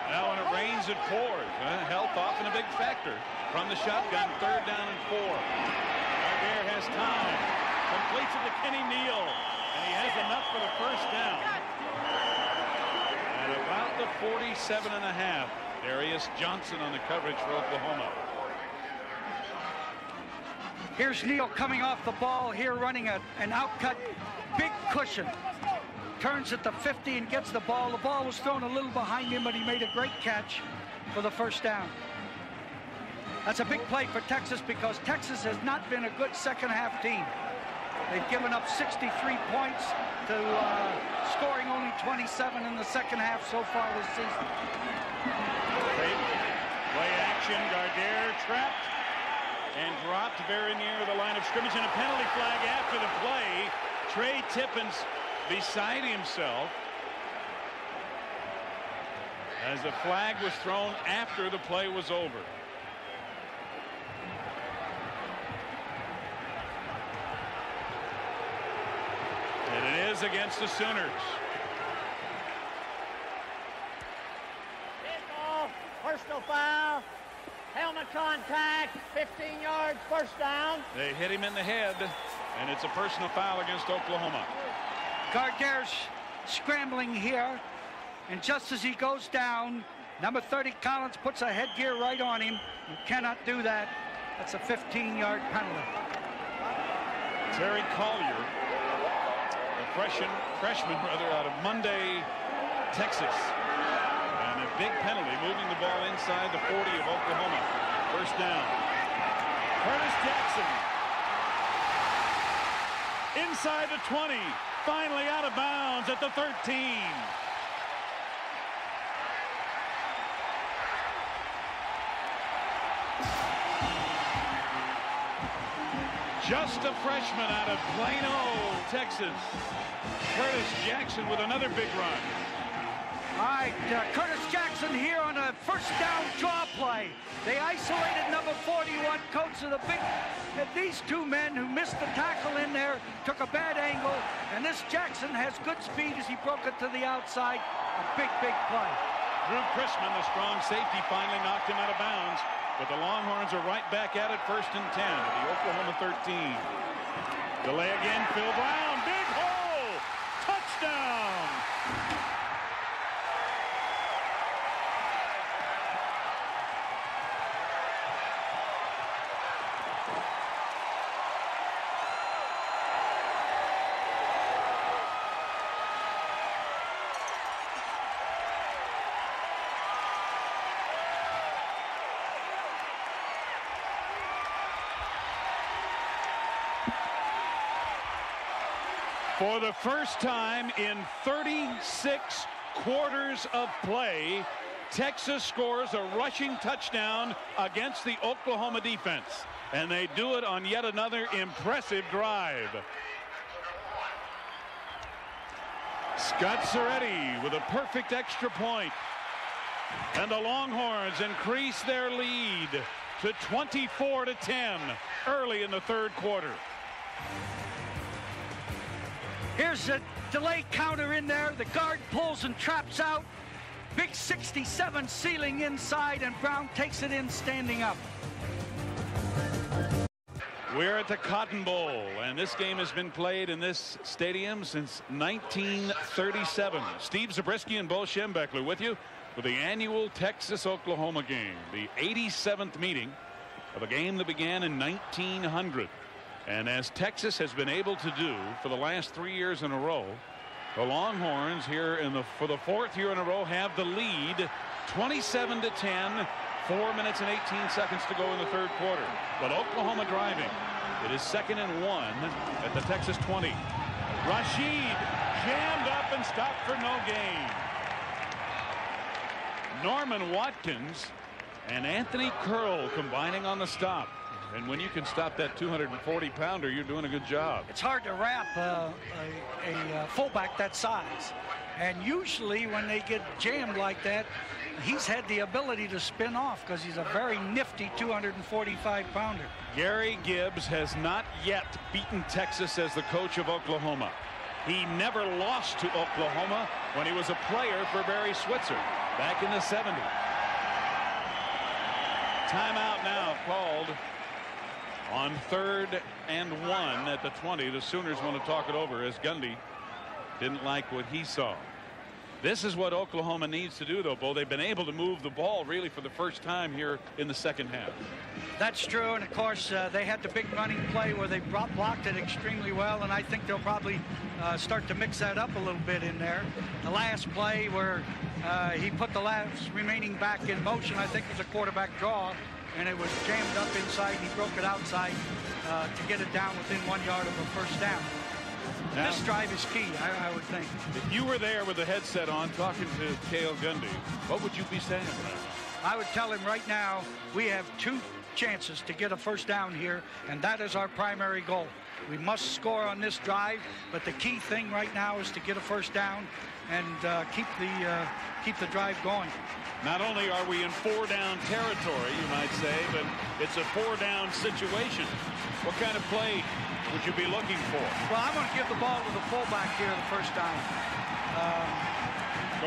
Now when it rains, it pours. Uh, health often a big factor. From the shotgun, third down and four. Gardere has time. Completes it to Kenny Neal. And he has enough for the first down. At about the 47 and a half. Darius Johnson on the coverage for Oklahoma. Here's Neal coming off the ball here running a, an outcut big cushion turns at the 50 and gets the ball. The ball was thrown a little behind him, but he made a great catch for the first down. That's a big play for Texas because Texas has not been a good second half team. They've given up 63 points to uh, scoring only 27 in the second half so far this season. Great play action. Gardere trapped and dropped very near the line of scrimmage and a penalty flag after the play. Trey Tippins beside himself as the flag was thrown after the play was over. And it is against the Sooners. Personal foul, helmet contact, 15 yards, first down. They hit him in the head, and it's a personal foul against Oklahoma. Gardere's scrambling here, and just as he goes down, number 30 Collins puts a headgear right on him. You cannot do that. That's a 15-yard penalty. Terry Collier, a freshman, freshman rather, out of Munday, Texas. And a big penalty, moving the ball inside the 40 of Oklahoma. First down. Curtis Jackson. Inside the 20. Finally out of bounds at the 13. Just a freshman out of Plano, Texas. Curtis Jackson with another big run. All right, uh, Curtis Jackson here on a first down draw play. They isolated number 41, coach of the big. Uh, These two men who missed the tackle in there took a bad angle, and this Jackson has good speed as he broke it to the outside. A big, big play. Drew Chrisman, the strong safety, finally knocked him out of bounds. But the Longhorns are right back at it, first and 10 at the Oklahoma 13. Delay again, Phil Brown, big hole, touchdown. For the first time in 36 quarters of play, Texas scores a rushing touchdown against the Oklahoma defense. And they do it on yet another impressive drive. Scott Szeredy with a perfect extra point. And the Longhorns increase their lead to 24 to 10 early in the third quarter. Here's a delay counter in there. The guard pulls and traps out. Big 67 ceiling inside, and Brown takes it in standing up. We're at the Cotton Bowl, and this game has been played in this stadium since 1937. Steve Zabriskie and Bo Schembechler with you for the annual Texas-Oklahoma game, the 87th meeting of a game that began in 1900. And as Texas has been able to do for the last three years in a row, the Longhorns here in the for the fourth year in a row have the lead 27 to 10 four minutes and 18 seconds to go in the third quarter. But Oklahoma driving. It is second and one at the Texas 20 Rasheed jammed up and stopped for no gain. Norman Watkins and Anthony Curl combining on the stop and when you can stop that 240 pounder you're doing a good job It's hard to wrap uh, a, a, uh fullback that size. And usually when they get jammed like that, he's had the ability to spin off because he's a very nifty 245 pounder. Gary Gibbs has not yet beaten Texas as the coach of Oklahoma. He never lost to Oklahoma when he was a player for Barry Switzer back in the 70s. Timeout now called on third and one at the 20. The Sooners want to talk it over as Gundy didn't like what he saw. This is what Oklahoma needs to do, though, Bo. They've been able to move the ball really for the first time here in the second half. That's true, and of course uh, they had the big running play where they bro- blocked it extremely well, and I think they'll probably uh, start to mix that up a little bit in there. The last play where uh, he put the last remaining back in motion, I think was a quarterback draw, and it was jammed up inside. He broke it outside uh, to get it down within one yard of a first down. Now, this drive is key, I, I, would think. If you were there with the headset on talking to Cale Gundy, what would you be saying? I would tell him right now we have two chances to get a first down here, and that is our primary goal. We must score on this drive, but the key thing right now is to get a first down and uh, keep the uh, keep the drive going. Not only are we in four down territory, you might say, but it's a four down situation. What kind of play would you be looking for? Well, I'm going to give the ball to the fullback here the first time. Um,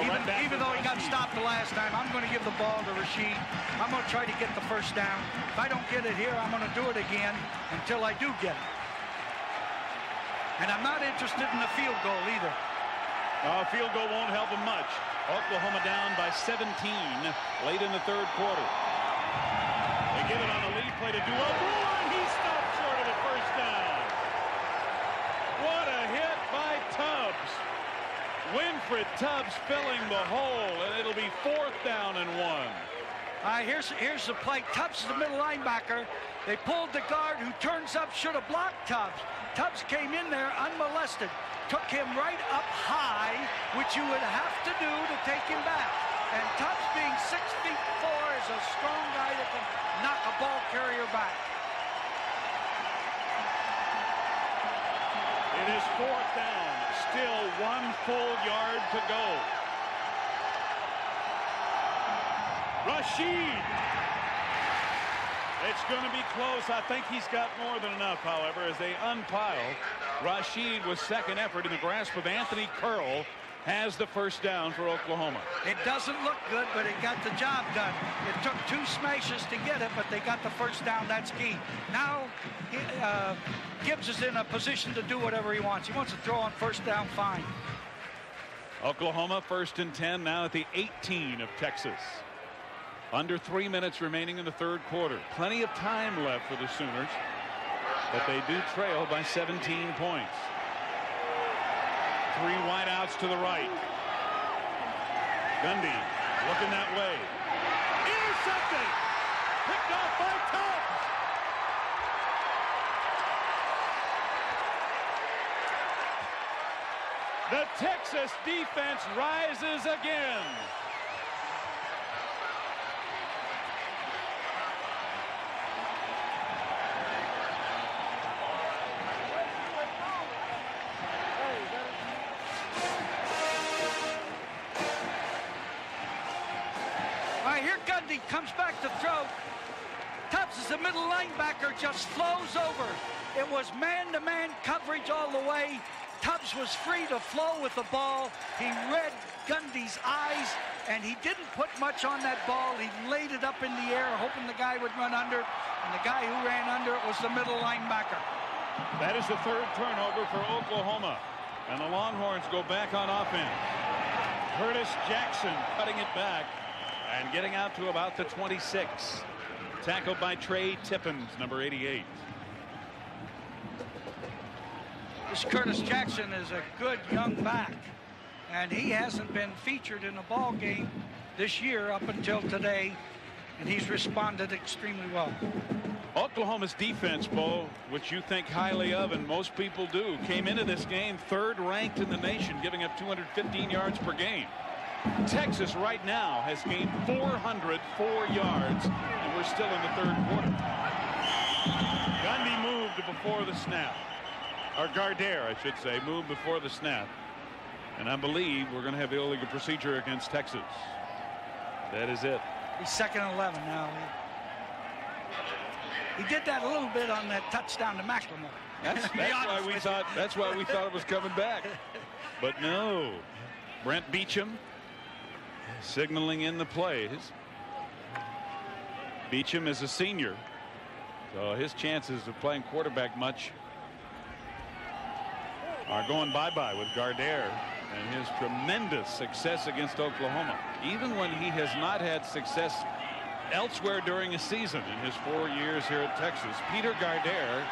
even, even though he got stopped the last time, I'm going to give the ball to Rasheed. I'm going to try to get the first down. If I don't get it here, I'm going to do it again until I do get it. And I'm not interested in the field goal either. Uh, field goal won't help him much. Oklahoma down by 17 late in the third quarter. They give it on a lead play to and he stopped short of the first down. What a hit by Tubbs. Winfred Tubbs filling the hole, and it'll be fourth down and one. All right, here's, here's the play. Tubbs is the middle linebacker. They pulled the guard who turns up, should have blocked Tubbs. Tubbs came in there unmolested, took him right up high, which you would have to do to take him back. And Tubbs being six feet four is a strong guy that can knock a ball carrier back. It is fourth down. Still one full yard to go. Rasheed it's going to be close. I think he's got more than enough, however, as they unpile. Rasheed with second effort in the grasp of Anthony Curl has the first down for Oklahoma. It doesn't look good, but it got the job done. It took two smashes to get it, but they got the first down. That's key. Now, uh, Gibbs is in a position to do whatever he wants. He wants to throw on first down, fine. Oklahoma first and 10 now at the 18 of Texas. Under three minutes remaining in the third quarter. Plenty of time left for the Sooners, but they do trail by 17 points. Three wideouts to the right. Gundy looking that way. Intercepted! Picked off by Tubbs! The Texas defense rises again. Linebacker, just flows over. It was man-to-man -man coverage all the way. Tubbs was free to flow with the ball. He read Gundy's eyes, and he didn't put much on that ball. He laid it up in the air, hoping the guy would run under, and the guy who ran under it was the middle linebacker. That is the third turnover for Oklahoma, and the Longhorns go back on offense. Curtis Jackson cutting it back and getting out to about the 26. Tackled by Trey Tippins, number 88. This Curtis Jackson is a good young back, and he hasn't been featured in a ball game this year up until today, and he's responded extremely well. Oklahoma's defense, Bo, which you think highly of, and most people do, came into this game third ranked in the nation, giving up 215 yards per game. Texas right now has gained 404 yards, and we're still in the third quarter. Gundy moved before the snap. Or Gardere, I should say, moved before the snap. And I believe we're going to have the illegal procedure against Texas. That is it. He's second and 11 now. He did that a little bit on that touchdown to McLemore. That's, (laughs) that's why we thought. That's why we thought it was coming back. But no, Brent Beecham signaling in the plays. Beecham is a senior, so his chances of playing quarterback much are going bye-bye with Gardere and his tremendous success against Oklahoma. Even when he has not had success elsewhere during a season in his four years here at Texas, Peter Gardere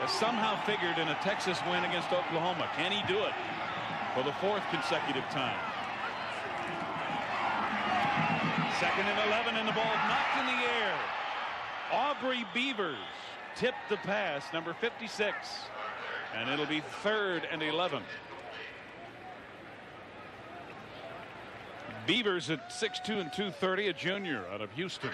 has somehow figured in a Texas win against Oklahoma. Can he do it for the fourth consecutive time? Second and 11 and the ball knocked in the air. Aubrey Beavers tipped the pass, number 56. And it'll be third and 11. Beavers at 6'2 and 230, a junior out of Houston.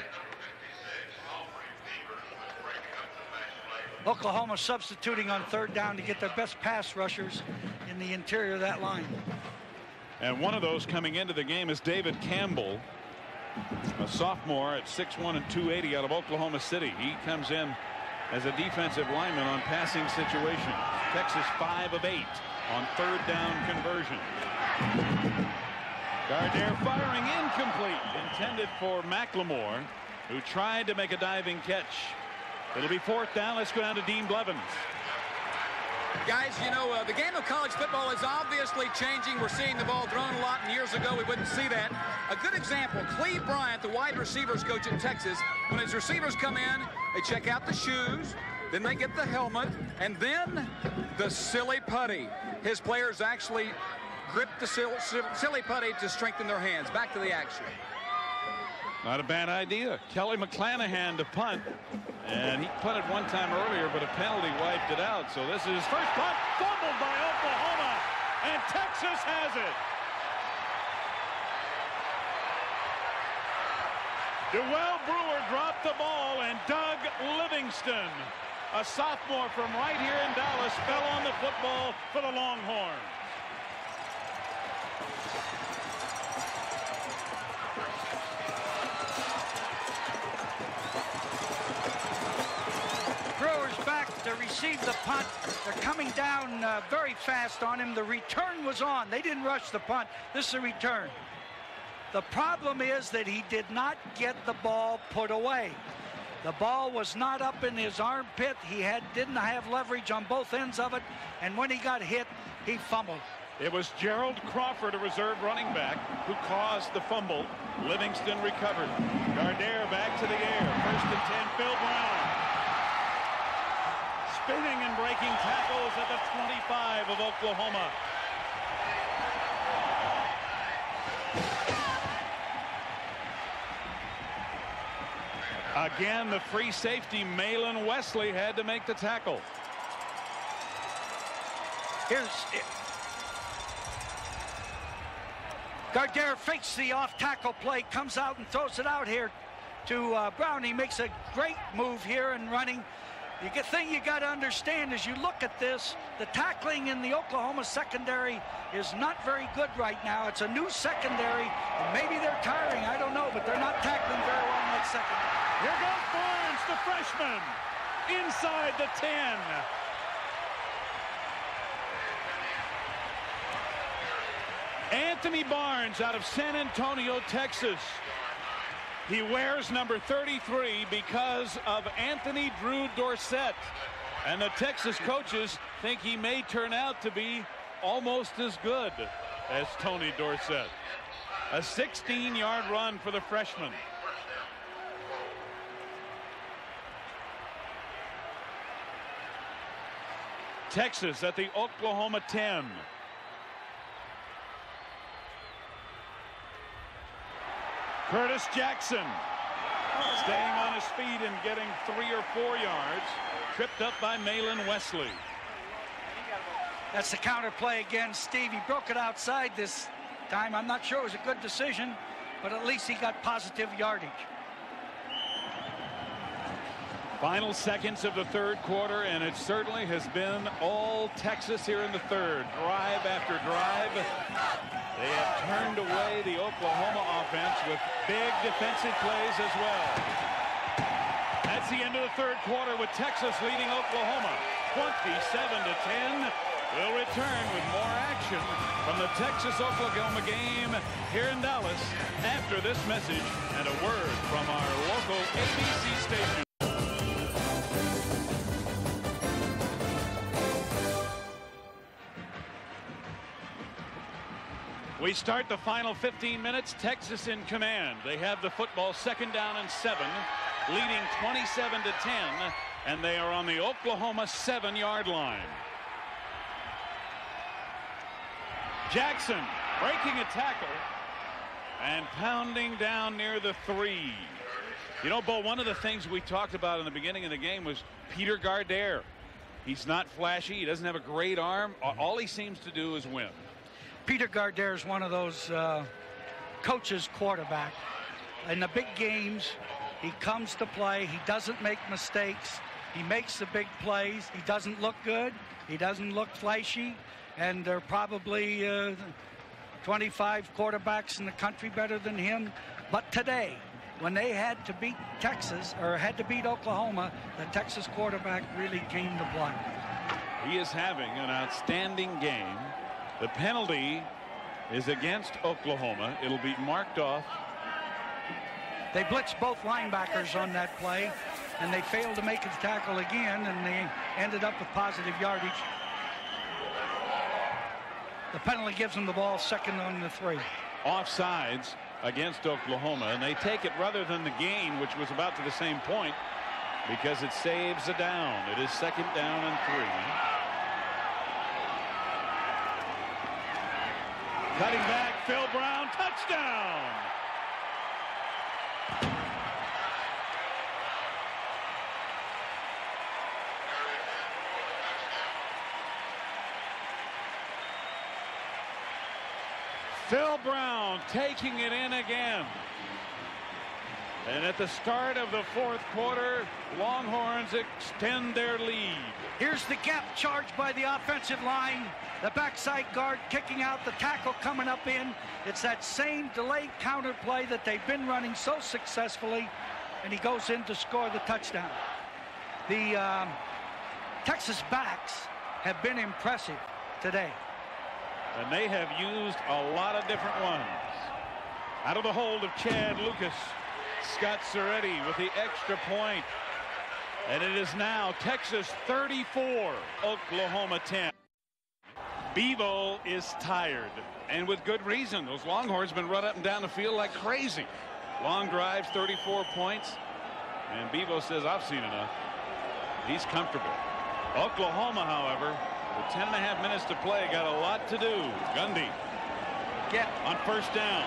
Oklahoma substituting on third down to get their best pass rushers in the interior of that line. And one of those coming into the game is David Campbell, a sophomore at 6'1 and 280 out of Oklahoma City. He comes in as a defensive lineman on passing situations. Texas 5 of 8 on third down conversion. Gardere firing incomplete, intended for McLemore, who tried to make a diving catch. It'll be fourth down. Let's go down to Dean Blevins. Guys, you know, uh, the game of college football is obviously changing. We're seeing the ball thrown a lot, and years ago we wouldn't see that. A good example, Cleve Bryant, the wide receivers coach at Texas, when his receivers come in, they check out the shoes, then they get the helmet, and then the silly putty. His players actually grip the silly putty to strengthen their hands. Back to the action. Not a bad idea. Kelly McClanahan to punt. And he punted one time earlier, but a penalty wiped it out. So this is his first punt, fumbled by Oklahoma, and Texas has it. Dewell Brewer dropped the ball, and Doug Livingston, a sophomore from right here in Dallas, fell on the football for the Longhorns. To receive the punt. They're coming down uh, very fast on him. The return was on. They didn't rush the punt. This is a return. The problem is that he did not get the ball put away. The ball was not up in his armpit. He had didn't have leverage on both ends of it. And when he got hit, he fumbled. It was Gerald Crawford, a reserve running back, who caused the fumble. Livingston recovered. Gardere back to the air. First and 10, Phil Brown spinning and breaking tackles at the 25 of Oklahoma. Again, the free safety, Malin Wesley, had to make the tackle. Here's Gardere fakes the off-tackle play, comes out and throws it out here to uh, Brown. He makes a great move here and running the thing you got to understand as you look at this, the tackling in the Oklahoma secondary is not very good right now. It's a new secondary, and maybe they're tiring. I don't know, but they're not tackling very well in that secondary. Here goes Barnes, the freshman, inside the 10. Anthony Barnes out of San Antonio, Texas. He wears number 33 because of Anthony Drew Dorsett. And the Texas coaches think he may turn out to be almost as good as Tony Dorsett. A 16-yard run for the freshman. Texas at the Oklahoma 10. Curtis Jackson staying on his feet and getting three or four yards. Tripped up by Malin Wesley. That's the counter play again. Steve, he broke it outside this time. I'm not sure it was a good decision, but at least he got positive yardage. Final seconds of the third quarter, and it certainly has been all Texas here in the third. Drive after drive. They have turned away the Oklahoma offense with big defensive plays as well. That's the end of the third quarter with Texas leading Oklahoma 27 to 10. We'll return with more action from the Texas-Oklahoma game here in Dallas after this message and a word from our local ABC station. We start the final 15 minutes. Texas in command. They have the football second down and seven, leading 27 to 10, and they are on the Oklahoma seven yard line. Jackson breaking a tackle and pounding down near the three. You know, Bo, one of the things we talked about in the beginning of the game was Peter Gardere. He's not flashy. He doesn't have a great arm. All he seems to do is win. Peter Gardere is one of those uh, coaches quarterback. In the big games, he comes to play. He doesn't make mistakes. He makes the big plays. He doesn't look good. He doesn't look flashy. And there are probably uh, 25 quarterbacks in the country better than him. But today, when they had to beat Texas or had to beat Oklahoma, the Texas quarterback really came to play. He is having an outstanding game. The penalty is against Oklahoma. It'll be marked off. They blitzed both linebackers on that play, and they failed to make the tackle again, and they ended up with positive yardage. The penalty gives them the ball second on the three. Offsides against Oklahoma, and they take it rather than the gain, which was about to the same point, because it saves a down. It is second down and three. Cutting back, Phil Brown, touchdown! Phil Brown taking it in again. And at the start of the fourth quarter, Longhorns extend their lead. Here's the gap charge by the offensive line. The backside guard kicking out, the tackle coming up in. It's that same delayed counter play that they've been running so successfully, and he goes in to score the touchdown. The um, Texas backs have been impressive today. And they have used a lot of different ones. Out of the hold of Chad Lucas. Scott Szeredy with the extra point. And it is now Texas 34, Oklahoma 10. Bevo is tired, and with good reason. Those Longhorns been run up and down the field like crazy. Long drives, 34 points. And Bevo says, I've seen enough. He's comfortable. Oklahoma, however, with 10 and a half minutes to play, got a lot to do. Gundy get on first down.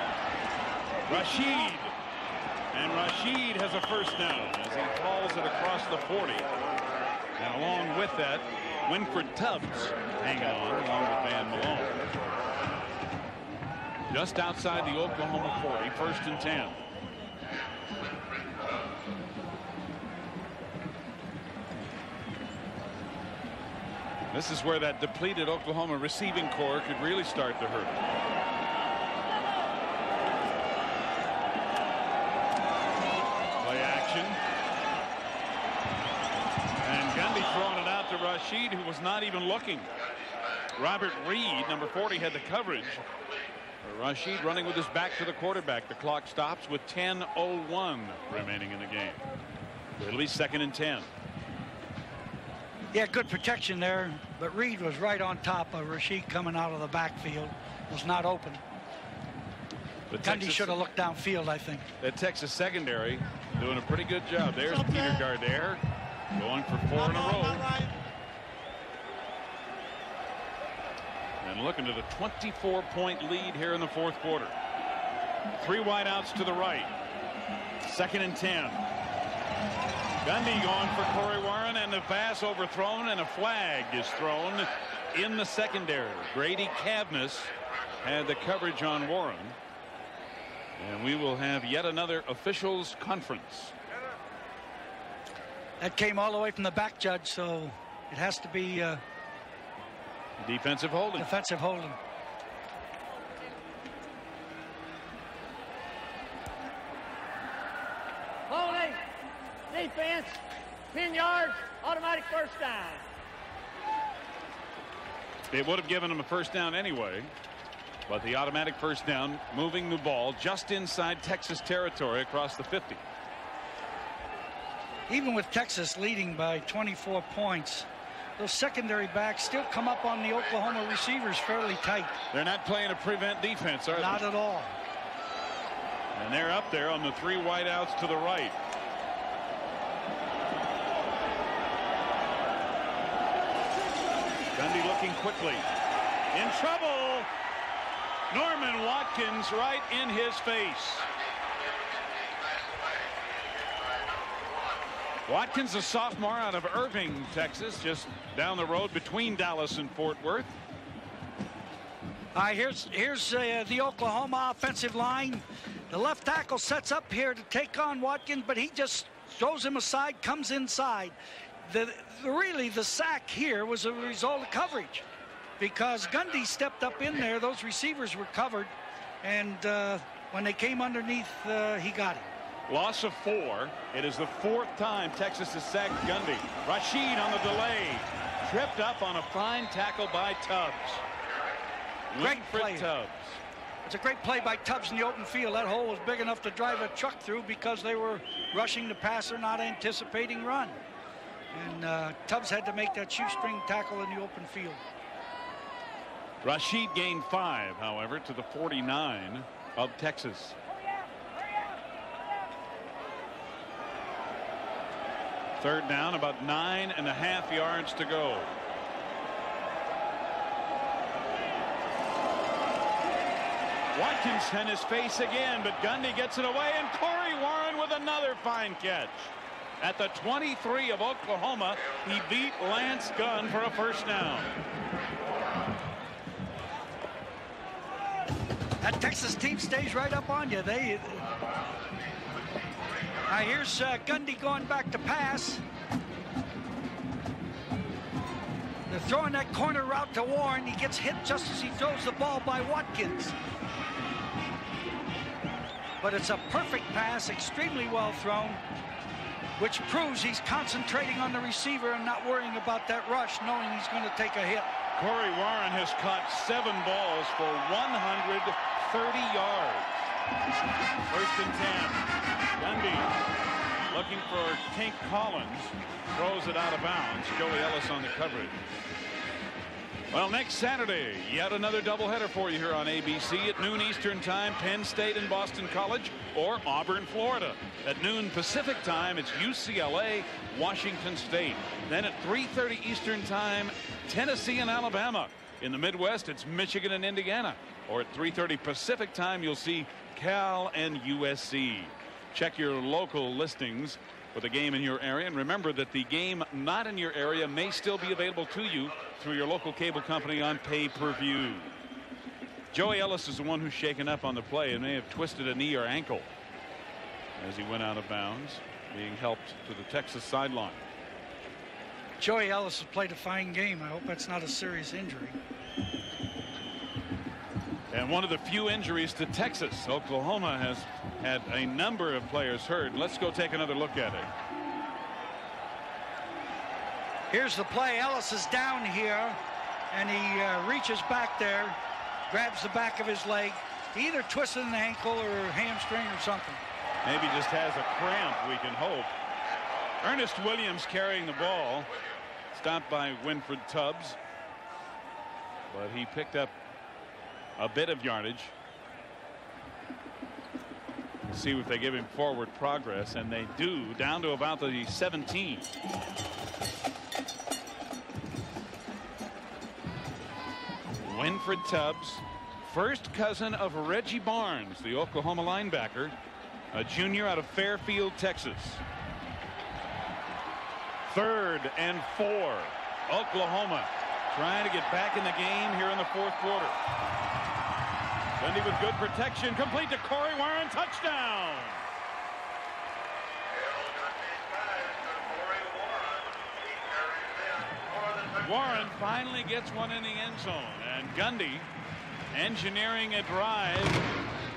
Rasheed. And Rasheed has a first down as he hauls it across the 40. And along with that, Winfred Tubbs hanging on along with Van Malone. Just outside the Oklahoma 40, first and 10. This is where that depleted Oklahoma receiving corps could really start to hurt. Play action. And Gundy throwing it out to Rasheed, who was not even looking. Robert Reed, number 40, had the coverage. Rasheed running with his back to the quarterback. The clock stops with 10.01 remaining in the game. It'll be second and 10. Yeah, good protection there, but Reed was right on top of Rasheed coming out of the backfield. Was not open. But Gundy should have looked downfield, I think. The Texas secondary doing a pretty good job. There's Peter Gardere going for four in a row. And looking to the 24 point lead here in the fourth quarter. Three wideouts to the right. Second and 10. Gundy going for Corey Warren and the pass overthrown and a flag is thrown in the secondary. Grady Cavness had the coverage on Warren. And we will have yet another officials conference. That came all the way from the back judge, so it has to be uh, defensive holding. Defensive holding. Holding. Defense. 10 yards. Automatic first down. It would have given them a first down anyway. But the automatic first down moving the ball just inside Texas territory across the 50. Even with Texas leading by 24 points, those secondary backs still come up on the Oklahoma receivers fairly tight. They're not playing a prevent defense, are not they? Not at all. And they're up there on the three wideouts to the right. Gundy looking quickly. In trouble. Norman Watkins right in his face. Watkins, a sophomore out of Irving, Texas, just down the road between Dallas and Fort Worth. Uh, here's here's uh, the Oklahoma offensive line. The left tackle sets up here to take on Watkins, but he just throws him aside, comes inside. The, really the sack here was a result of coverage because Gundy stepped up in there. Those receivers were covered, and uh, when they came underneath, uh, he got him. Loss of four. It is the fourth time Texas has sacked Gundy. Rasheed on the delay. Tripped up on a fine tackle by Tubbs. Great play. Tubbs. It's a great play by Tubbs in the open field. That hole was big enough to drive a truck through because they were rushing the passer, not anticipating run. And uh, Tubbs had to make that shoestring tackle in the open field. Rasheed gained five, however, to the 49 of Texas. Third down, about nine and a half yards to go. Watkins in his face again, but Gundy gets it away, and Corey Warren with another fine catch. At the 23 of Oklahoma, he beat Lance Gunn for a first down. That Texas team stays right up on you. They. Now here's uh, Gundy going back to pass. They're throwing that corner route to Warren. He gets hit just as he throws the ball by Watkins. But it's a perfect pass, extremely well thrown, which proves he's concentrating on the receiver and not worrying about that rush, knowing he's going to take a hit. Corey Warren has caught seven balls for 130 yards. First and 10. Gundy looking for Tank Collins. Throws it out of bounds. Joey Ellis on the coverage. Well, next Saturday, yet another doubleheader for you here on ABC at noon Eastern Time, Penn State and Boston College, or Auburn, Florida. At noon Pacific Time, it's UCLA, Washington State. Then at 3.30 Eastern Time, Tennessee and Alabama. In the Midwest, it's Michigan and Indiana. Or at 3.30 Pacific Time, you'll see Cal and USC. Check your local listings for the game in your area. And remember that the game not in your area may still be available to you through your local cable company on pay-per-view. Joey Ellis is the one who's shaken up on the play and may have twisted a knee or ankle as he went out of bounds, being helped to the Texas sideline. Joey Ellis has played a fine game. I hope that's not a serious injury. And one of the few injuries to Texas. Oklahoma has had a number of players hurt. Let's go take another look at it. Here's the play. Ellis is down here, and he uh, reaches back there, grabs the back of his leg. He either twisted an ankle or hamstring or something. Maybe just has a cramp, we can hope. Ernest Williams carrying the ball. Stopped by Winfred Tubbs. But he picked up a bit of yardage. See if they give him forward progress, and they do, down to about the 17. Winfred Tubbs, first cousin of Reggie Barnes, the Oklahoma linebacker, a junior out of Fairfield, Texas. Third and four. Oklahoma trying to get back in the game here in the fourth quarter. Gundy with good protection. Complete to Corey Warren. Touchdown. Warren finally gets one in the end zone. And Gundy engineering a drive.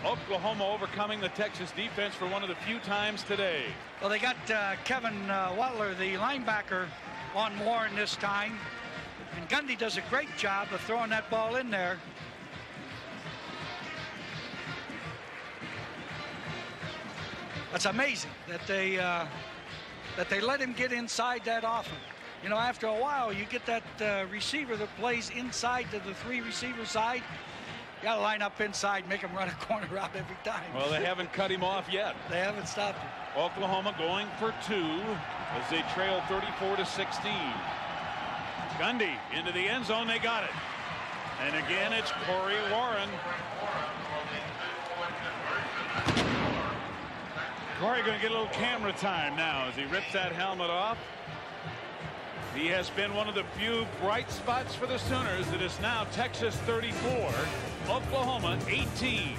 Oklahoma overcoming the Texas defense for one of the few times today. Well, they got uh, Kevin uh, Watler, the linebacker, on Warren this time. And Gundy does a great job of throwing that ball in there. That's amazing that they uh, that they let him get inside that often. You know, after a while, you get that uh, receiver that plays inside to the three receiver side. You got to line up inside, make him run a (laughs) corner route every time. Well, they haven't cut him off yet. They haven't stopped him. Oklahoma going for two as they trail 34 to 16. Gundy into the end zone. They got it. And again, it's Corey Warren. Corey going to get a little camera time now as he rips that helmet off. He has been one of the few bright spots for the Sooners. It is now Texas 34, Oklahoma 18.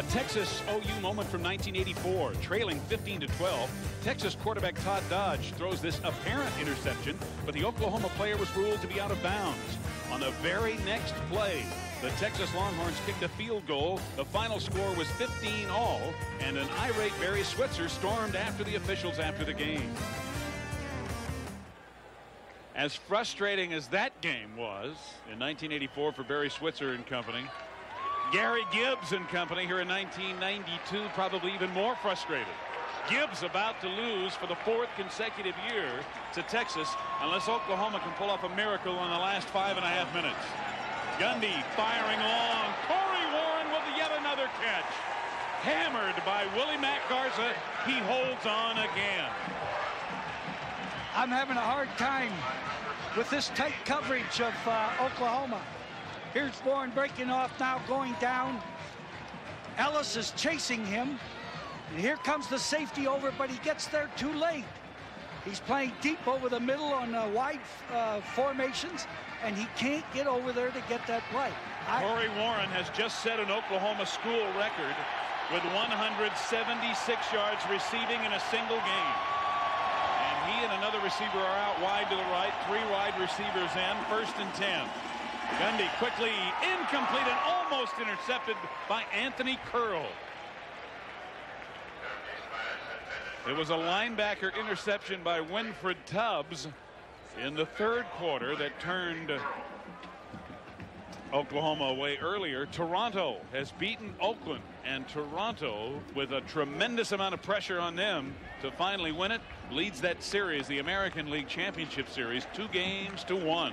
A Texas OU moment from 1984, trailing 15 to 12. Texas quarterback Todd Dodge throws this apparent interception, but the Oklahoma player was ruled to be out of bounds. On the very next play, the Texas Longhorns kicked a field goal. The final score was 15 all, and an irate Barry Switzer stormed after the officials after the game. As frustrating as that game was in 1984 for Barry Switzer and company, Gary Gibbs and company here in 1992 probably even more frustrated. Gibbs about to lose for the fourth consecutive year to Texas unless Oklahoma can pull off a miracle in the last five and a half minutes. Gundy firing long. Corey Warren with yet another catch. Hammered by Willie Mack Garza. He holds on again. I'm having a hard time with this tight coverage of uh, Oklahoma. Here's Warren breaking off now, going down. Ellis is chasing him. And here comes the safety over, but he gets there too late. He's playing deep over the middle on uh, wide uh, formations, and he can't get over there to get that play. I Corey Warren has just set an Oklahoma school record with 176 yards receiving in a single game. And he and another receiver are out wide to the right, three wide receivers in, first and 10. Gundy quickly incomplete and almost intercepted by Anthony Curl. It was a linebacker interception by Winfred Tubbs in the third quarter that turned Oklahoma away earlier. Toronto has beaten Oakland, and Toronto, with a tremendous amount of pressure on them to finally win it, leads that series, the American League Championship Series, two games to one.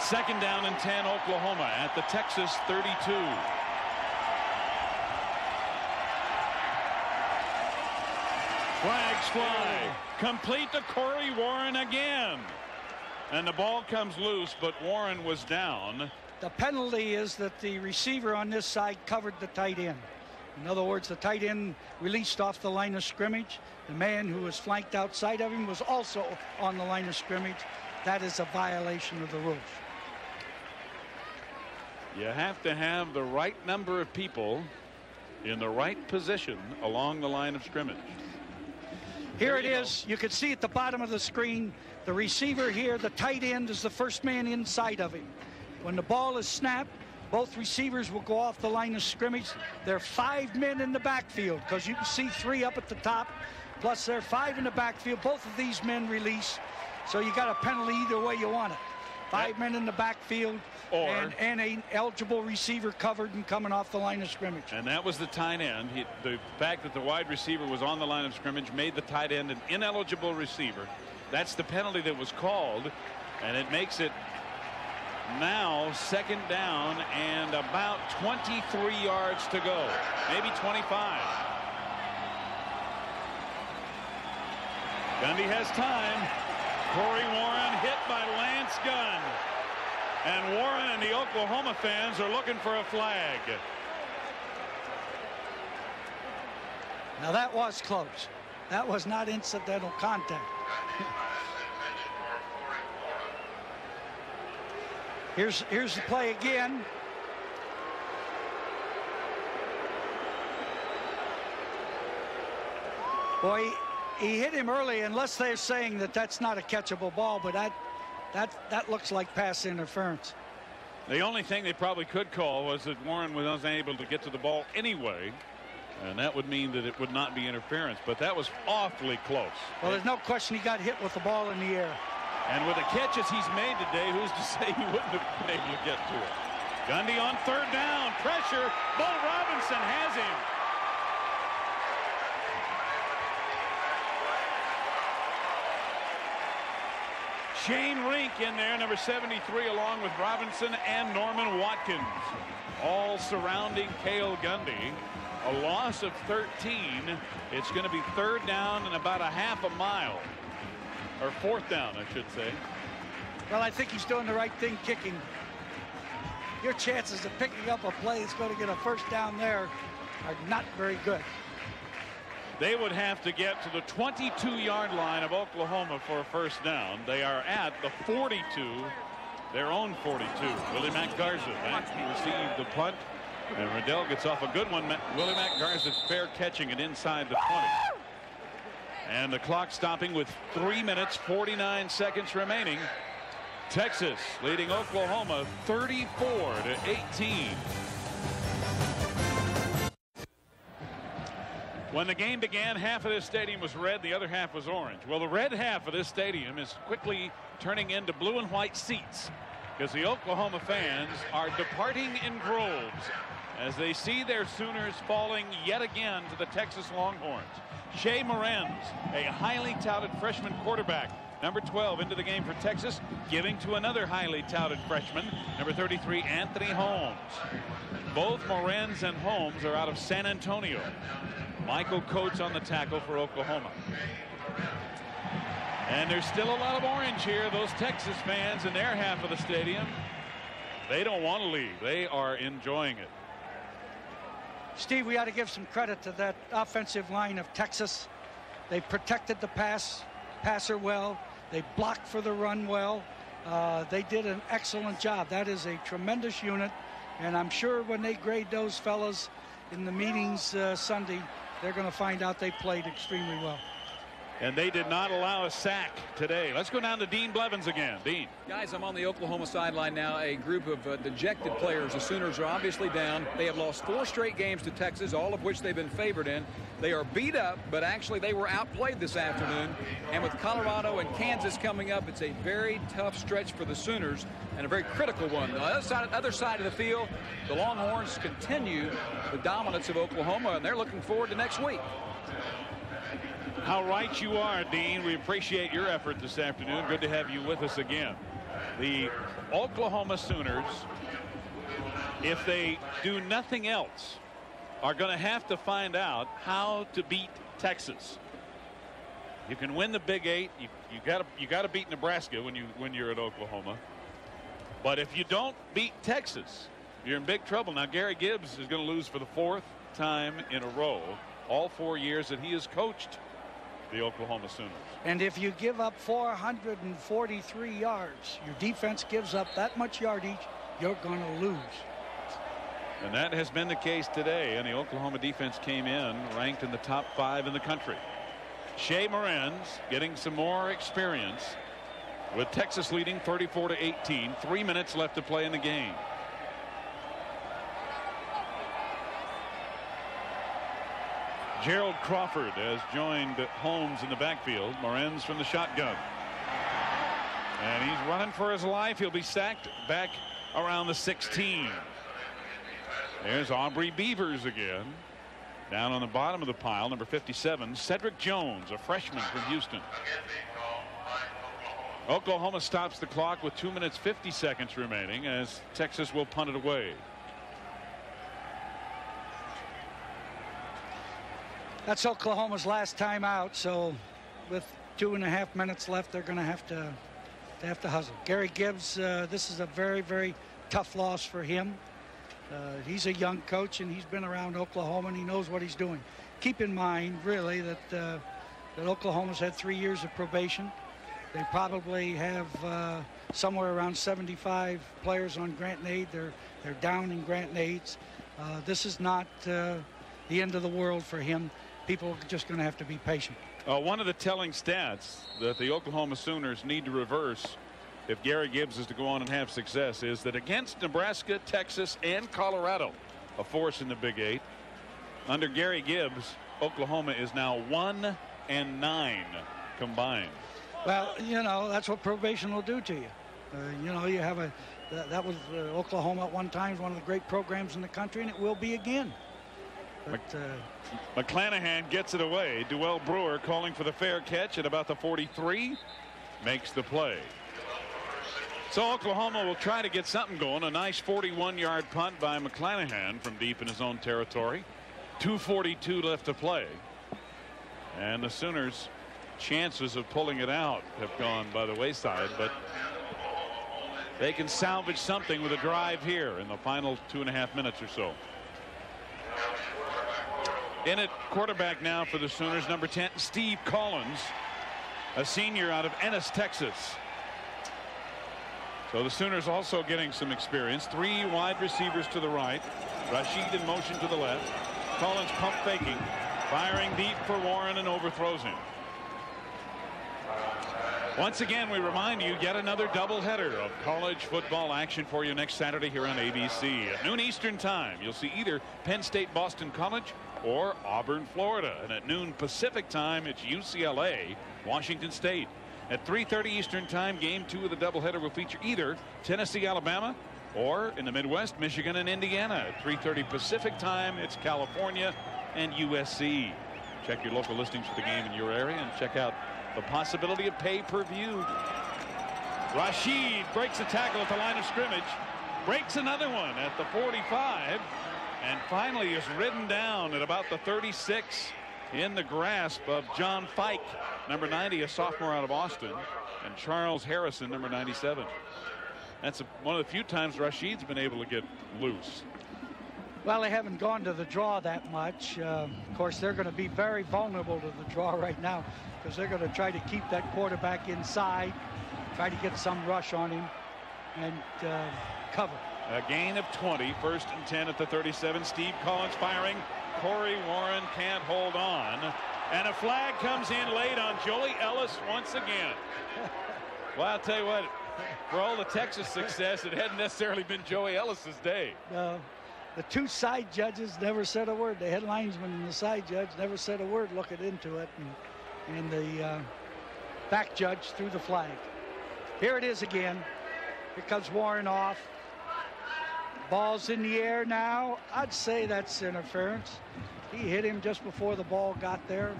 Second down and 10, Oklahoma at the Texas 32. Flags fly. Complete to Corey Warren again. And the ball comes loose, but Warren was down. The penalty is that the receiver on this side covered the tight end. In other words, the tight end released off the line of scrimmage. The man who was flanked outside of him was also on the line of scrimmage. That is a violation of the rules. You have to have the right number of people in the right position along the line of scrimmage. Here it is. You can see at the bottom of the screen, the receiver here, the tight end is the first man inside of him. When the ball is snapped, both receivers will go off the line of scrimmage. There are five men in the backfield because you can see three up at the top. Plus, there are five in the backfield. Both of these men release. So you got a penalty either way you want it. Five men in the backfield or, and, and an eligible receiver covered and coming off the line of scrimmage. And that was the tight end. He, the fact that the wide receiver was on the line of scrimmage made the tight end an ineligible receiver. That's the penalty that was called, and it makes it now second down and about 23 yards to go, maybe 25. Gundy has time. Corey Warren hit by Lance Gunn. And Warren and the Oklahoma fans are looking for a flag. Now that was close. That was not incidental contact. (laughs) here's here's the play again. Boy, he hit him early, unless they're saying that that's not a catchable ball, but that that that looks like pass interference. The only thing they probably could call was that Warren was unable to get to the ball anyway. And that would mean that it would not be interference. But that was awfully close. Well, there's no question he got hit with the ball in the air. And with the catches he's made today, who's to (laughs) say he wouldn't have been able to get to it? Gundy on third down. Pressure. Bo Robinson has him. Shane Rink in there, number 73, along with Robinson and Norman Watkins, all surrounding Cale Gundy. A loss of 13. It's going to be third down and about a half a mile, or fourth down, I should say. Well, I think he's doing the right thing kicking. your chances of picking up a play that's going to get a first down there are not very good. They would have to get to the 22-yard line of Oklahoma for a first down. They are at the 42, their own 42. Willie Mack Garza back. The punt. And Riddell gets off a good one. Willie Mack Garza fair catching it inside the 20. And the clock stopping with 3 minutes 49 seconds remaining. Texas leading Oklahoma 34 to 18. When the game began, half of this stadium was red, the other half was orange. Well, the red half of this stadium is quickly turning into blue and white seats because the Oklahoma fans are departing in droves as they see their Sooners falling yet again to the Texas Longhorns. Shea Morenz, a highly touted freshman quarterback, number 12 into the game for Texas, giving to another highly touted freshman, number 33, Anthony Holmes. Both Morenz and Holmes are out of San Antonio. Michael Coates on the tackle for Oklahoma. And there's still a lot of orange here. Those Texas fans in their half of the stadium, they don't want to leave. They are enjoying it. Steve, we ought to give some credit to that offensive line of Texas. They protected the pass passer well. They blocked for the run well. Uh, they did an excellent job. That is a tremendous unit. And I'm sure when they grade those fellas in the meetings uh, Sunday, they're going to find out they played extremely well. And they did not allow a sack today. Let's go down to Dean Blevins again. Dean. Guys, I'm on the Oklahoma sideline now. A group of uh, dejected players. The Sooners are obviously down. They have lost four straight games to Texas, all of which they've been favored in. They are beat up, but actually they were outplayed this afternoon. And with Colorado and Kansas coming up, it's a very tough stretch for the Sooners and a very critical one. The other side, other side of the field, the Longhorns continue the dominance of Oklahoma, and they're looking forward to next week. How right you are, Dean. We appreciate your effort this afternoon. Good to have you with us again. The Oklahoma Sooners, if they do nothing else, are going to have to find out how to beat Texas. You can win the Big Eight. You, got you got to beat Nebraska when you when you're at Oklahoma. But if you don't beat Texas, you're in big trouble. Now Gary Gibbs is going to lose for the fourth time in a row. All four years that he has coached the Oklahoma Sooners. And if you give up 443 yards, your defense gives up that much yardage, you're going to lose. And that has been the case today. And the Oklahoma defense came in ranked in the top five in the country. Shea Morenz getting some more experience with Texas leading 34 to 18. Three minutes left to play in the game. Gerald Crawford has joined Holmes in the backfield. Morenz from the shotgun. And he's running for his life. He'll be sacked back around the 16. There's Aubrey Beavers again. Down on the bottom of the pile, number 57, Cedric Jones, a freshman from Houston. Oklahoma stops the clock with 2 minutes 50 seconds remaining as Texas will punt it away. That's Oklahoma's last time out, so with two and a half minutes left, they're going to have to have to hustle. Gary Gibbs, uh, this is a very, very tough loss for him. Uh, he's a young coach, and he's been around Oklahoma, and he knows what he's doing. Keep in mind, really, that uh, that Oklahoma's had three years of probation. They probably have uh, somewhere around 75 players on grant aid. They're they're down in grant aids. Uh, this is not uh, the end of the world for him people are just going to have to be patient. Uh, one of the telling stats that the Oklahoma Sooners need to reverse if Gary Gibbs is to go on and have success is that against Nebraska, Texas, and Colorado, a force in the Big Eight, under Gary Gibbs, Oklahoma is now one and nine combined. Well, you know, that's what probation will do to you. Uh, you know, you have a, that, that was uh, Oklahoma at one time, one of the great programs in the country, and it will be again. But, uh, McClanahan gets it away. Dewell Brewer calling for the fair catch at about the 43. Makes the play. So Oklahoma will try to get something going. A nice 41-yard punt by McClanahan from deep in his own territory. 242 left to play. And the Sooners chances of pulling it out have gone by the wayside but they can salvage something with a drive here in the final two and a half minutes or so. In at quarterback now for the Sooners, number 10, Steve Collins, a senior out of Ennis, Texas. So the Sooners also getting some experience. Three wide receivers to the right. Rasheed in motion to the left. Collins pump faking. Firing deep for Warren and overthrows him. Once again, we remind you yet another doubleheader of college football action for you next Saturday here on ABC. At noon Eastern time, you'll see either Penn State Boston College or Auburn, Florida. And at noon Pacific time, it's UCLA, Washington State. At 3.30 Eastern time, game two of the doubleheader will feature either Tennessee, Alabama, or in the Midwest, Michigan and Indiana. At 3.30 Pacific time, it's California and USC. Check your local listings for the game in your area and check out the possibility of pay-per-view. Rasheed breaks a tackle at the line of scrimmage, breaks another one at the 45, and finally is ridden down at about the 36 in the grasp of John Fike, number 90, a sophomore out of Austin, and Charles Harrison, number 97. That's a, one of the few times Rasheed's been able to get loose. Well, they haven't gone to the draw that much. Uh, of course, they're going to be very vulnerable to the draw right now because they're going to try to keep that quarterback inside, try to get some rush on him, and uh, cover. A gain of 20, first and 10 at the 37. Steve Collins firing. Corey Warren can't hold on. And a flag comes in late on Joey Ellis once again. (laughs) well, I'll tell you what, for all the Texas success, it hadn't necessarily been Joey Ellis's day. No. The two side judges never said a word. The head linesman and the side judge never said a word looking into it. And, and the uh, back judge threw the flag. Here it is again. Here comes Warren off. Ball's in the air now. I'd say that's interference. He hit him just before the ball got there.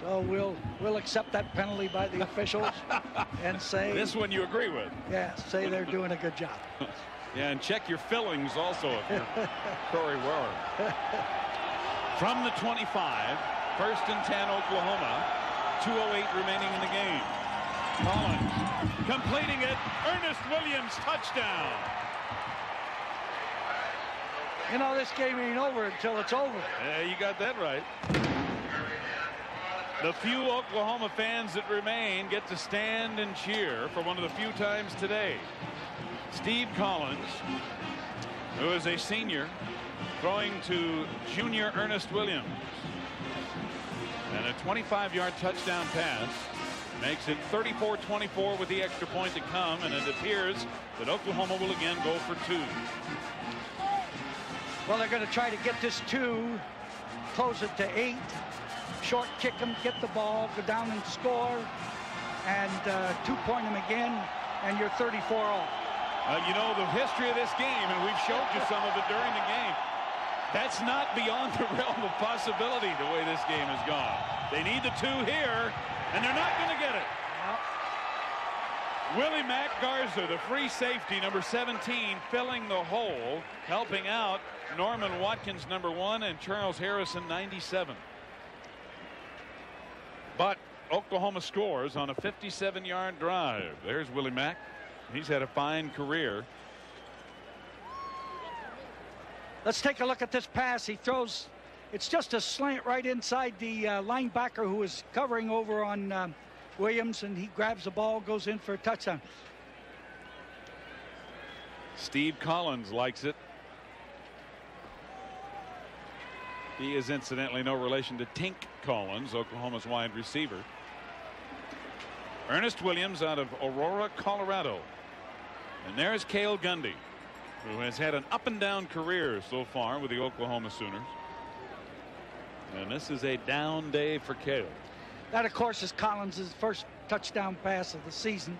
So we'll we'll accept that penalty by the officials (laughs) and say this one you agree with. Yeah, say they're doing a good job. (laughs) yeah, and check your fillings also if you're (laughs) Corey Warren. From the 25, first and 10 Oklahoma, 208 remaining in the game. Collins completing it. Ernest Williams touchdown. You know, this game ain't over until it's over. Yeah, you got that right. The few Oklahoma fans that remain get to stand and cheer for one of the few times today. Steve Collins, who is a senior, throwing to junior Ernest Williams. And a 25-yard touchdown pass makes it 34-24 with the extra point to come, and it appears that Oklahoma will again go for two. Well, they're going to try to get this two, close it to eight, short kick them, get the ball, go down and score, and uh, two-point them again, and you're 34 all. Uh, you know, the history of this game, and we've showed you some of it during the game, that's not beyond (laughs) the realm of possibility the way this game has gone. They need the two here, and they're not going to get it. Willie Mack Garza, the free safety, number 17, filling the hole, helping out Norman Watkins, number one, and Charles Harrison, 97. But Oklahoma scores on a 57-yard drive. There's Willie Mack. He's had a fine career. Let's take a look at this pass. He throws, it's just a slant right inside the uh, linebacker who is covering over on um, Williams, and he grabs the ball, goes in for a touchdown. Steve Collins likes it. He is incidentally no relation to Tink Collins, Oklahoma's wide receiver. Ernest Williams out of Aurora, Colorado. And there's Cale Gundy, who has had an up and down career so far with the Oklahoma Sooners. And this is a down day for Cale. That, of course, is Collins' first touchdown pass of the season.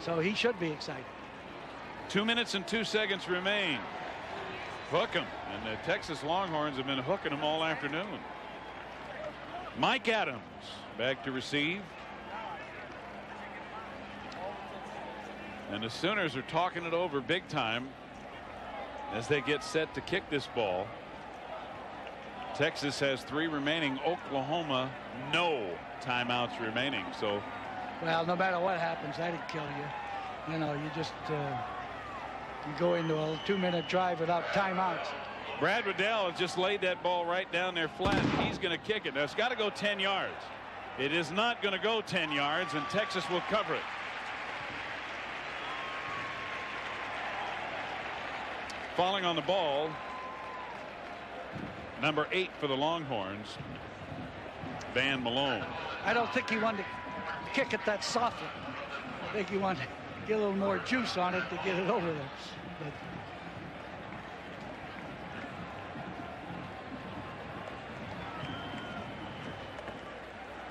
So he should be excited. Two minutes and two seconds remain. Hook him. And the Texas Longhorns have been hooking him all afternoon. Mike Adams back to receive. And the Sooners are talking it over big time as they get set to kick this ball. Texas has three remaining. Oklahoma, no timeouts remaining. So, well, no matter what happens, that'd kill you. you know, you just uh, you go into a two-minute drive without timeouts. Brad Riddell has just laid that ball right down there flat. He's going to kick it. Now, it's got to go 10 yards. It is not going to go 10 yards, and Texas will cover it. Falling on the ball, number eight for the Longhorns, Van Malone. I don't think he wanted to kick it that softly. I think he wanted get a little more juice on it to get it over there. But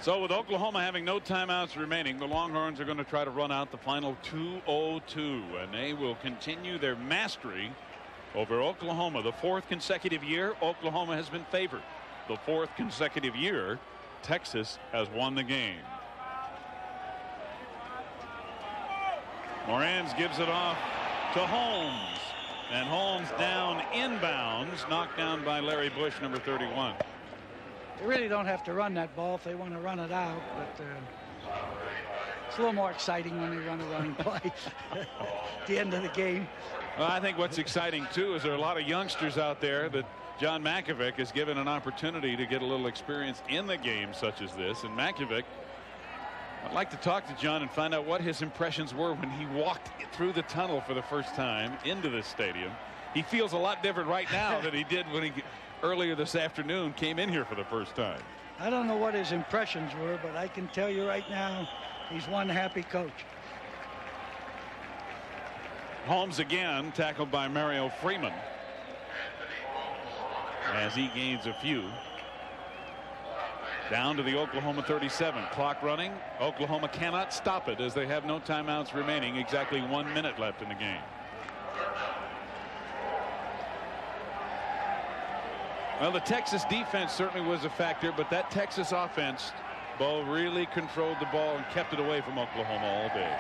So with Oklahoma having no timeouts remaining, the Longhorns are going to try to run out the final 202, and they will continue their mastery over Oklahoma. The fourth consecutive year, Oklahoma has been favored. The fourth consecutive year, Texas has won the game. Morenz gives it off to Holmes. And Holmes down inbounds, knocked down by Larry Bush, number 31. they really don't have to run that ball if they want to run it out. But uh, it's a little more exciting when they run a running (laughs) play at the end of the game. Well, I think what's exciting too is there are a lot of youngsters out there that John Mackovic has given an opportunity to get a little experience in the game such as this. And Mackovic, I'd like to talk to John and find out what his impressions were when he walked through the tunnel for the first time into this stadium. He feels a lot different right now than he did when he earlier this afternoon came in here for the first time. I don't know what his impressions were, but I can tell you right now, he's one happy coach. Holmes again tackled by Mario Freeman as he gains a few. Down to the Oklahoma 37 clock running. Oklahoma cannot stop it as they have no timeouts remaining exactly one minute left in the game. Well, the Texas defense certainly was a factor, but that Texas offense, Bo really controlled the ball and kept it away from Oklahoma all day.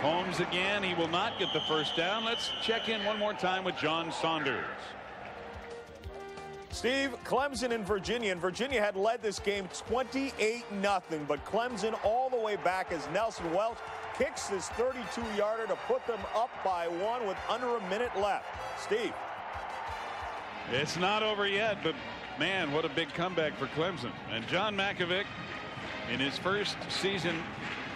Holmes again. He will not get the first down. Let's check in one more time with John Saunders. Steve, Clemson and Virginia. And Virginia had led this game 28 0 but Clemson all the way back as Nelson Welch kicks this 32 yarder to put them up by one with under a minute left. Steve. It's not over yet, but man, what a big comeback for Clemson. And John Mackovic, in his first season,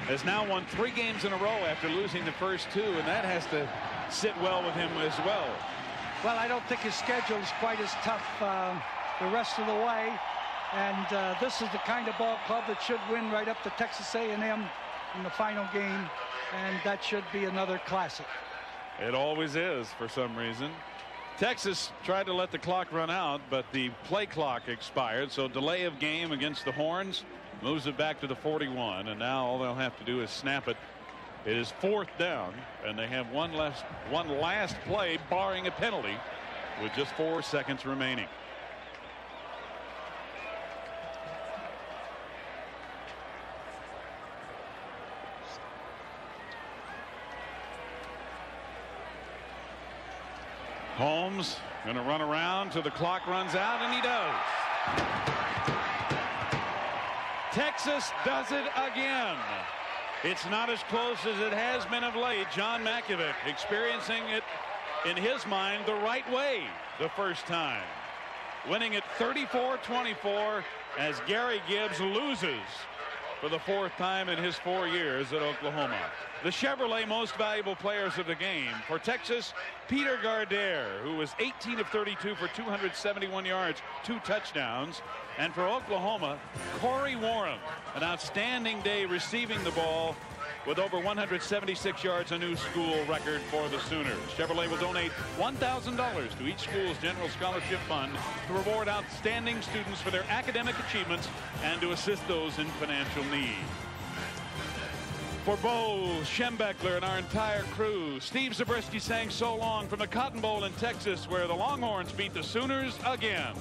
has now won three games in a row after losing the first two, and that has to sit well with him as well. Well, I don't think his schedule is quite as tough uh, the rest of the way. And uh, this is the kind of ball club that should win right up to Texas A&M in the final game. And that should be another classic. It always is for some reason. Texas tried to let the clock run out, but the play clock expired. So delay of game against the Horns moves it back to the 41. And now all they'll have to do is snap it. It is fourth down, and they have one last one last play, barring a penalty, with just four seconds remaining. Holmes going to run around till the clock runs out, and he does. Texas does it again. It's not as close as it has been of late. John Mackovic experiencing it in his mind the right way the first time. Winning it 34-24 as Gary Gibbs loses for the fourth time in his four years at Oklahoma. The Chevrolet most valuable players of the game. For Texas, Peter Gardere, who was 18 of 32 for 271 yards, two touchdowns. And for Oklahoma, Corey Warren, an outstanding day receiving the ball with over 176 yards, a new school record for the Sooners. Chevrolet will donate $1,000 to each school's general scholarship fund to reward outstanding students for their academic achievements and to assist those in financial need. For Bo Schembechler and our entire crew, Steve Zabriskie sang so long from the Cotton Bowl in Texas where the Longhorns beat the Sooners again.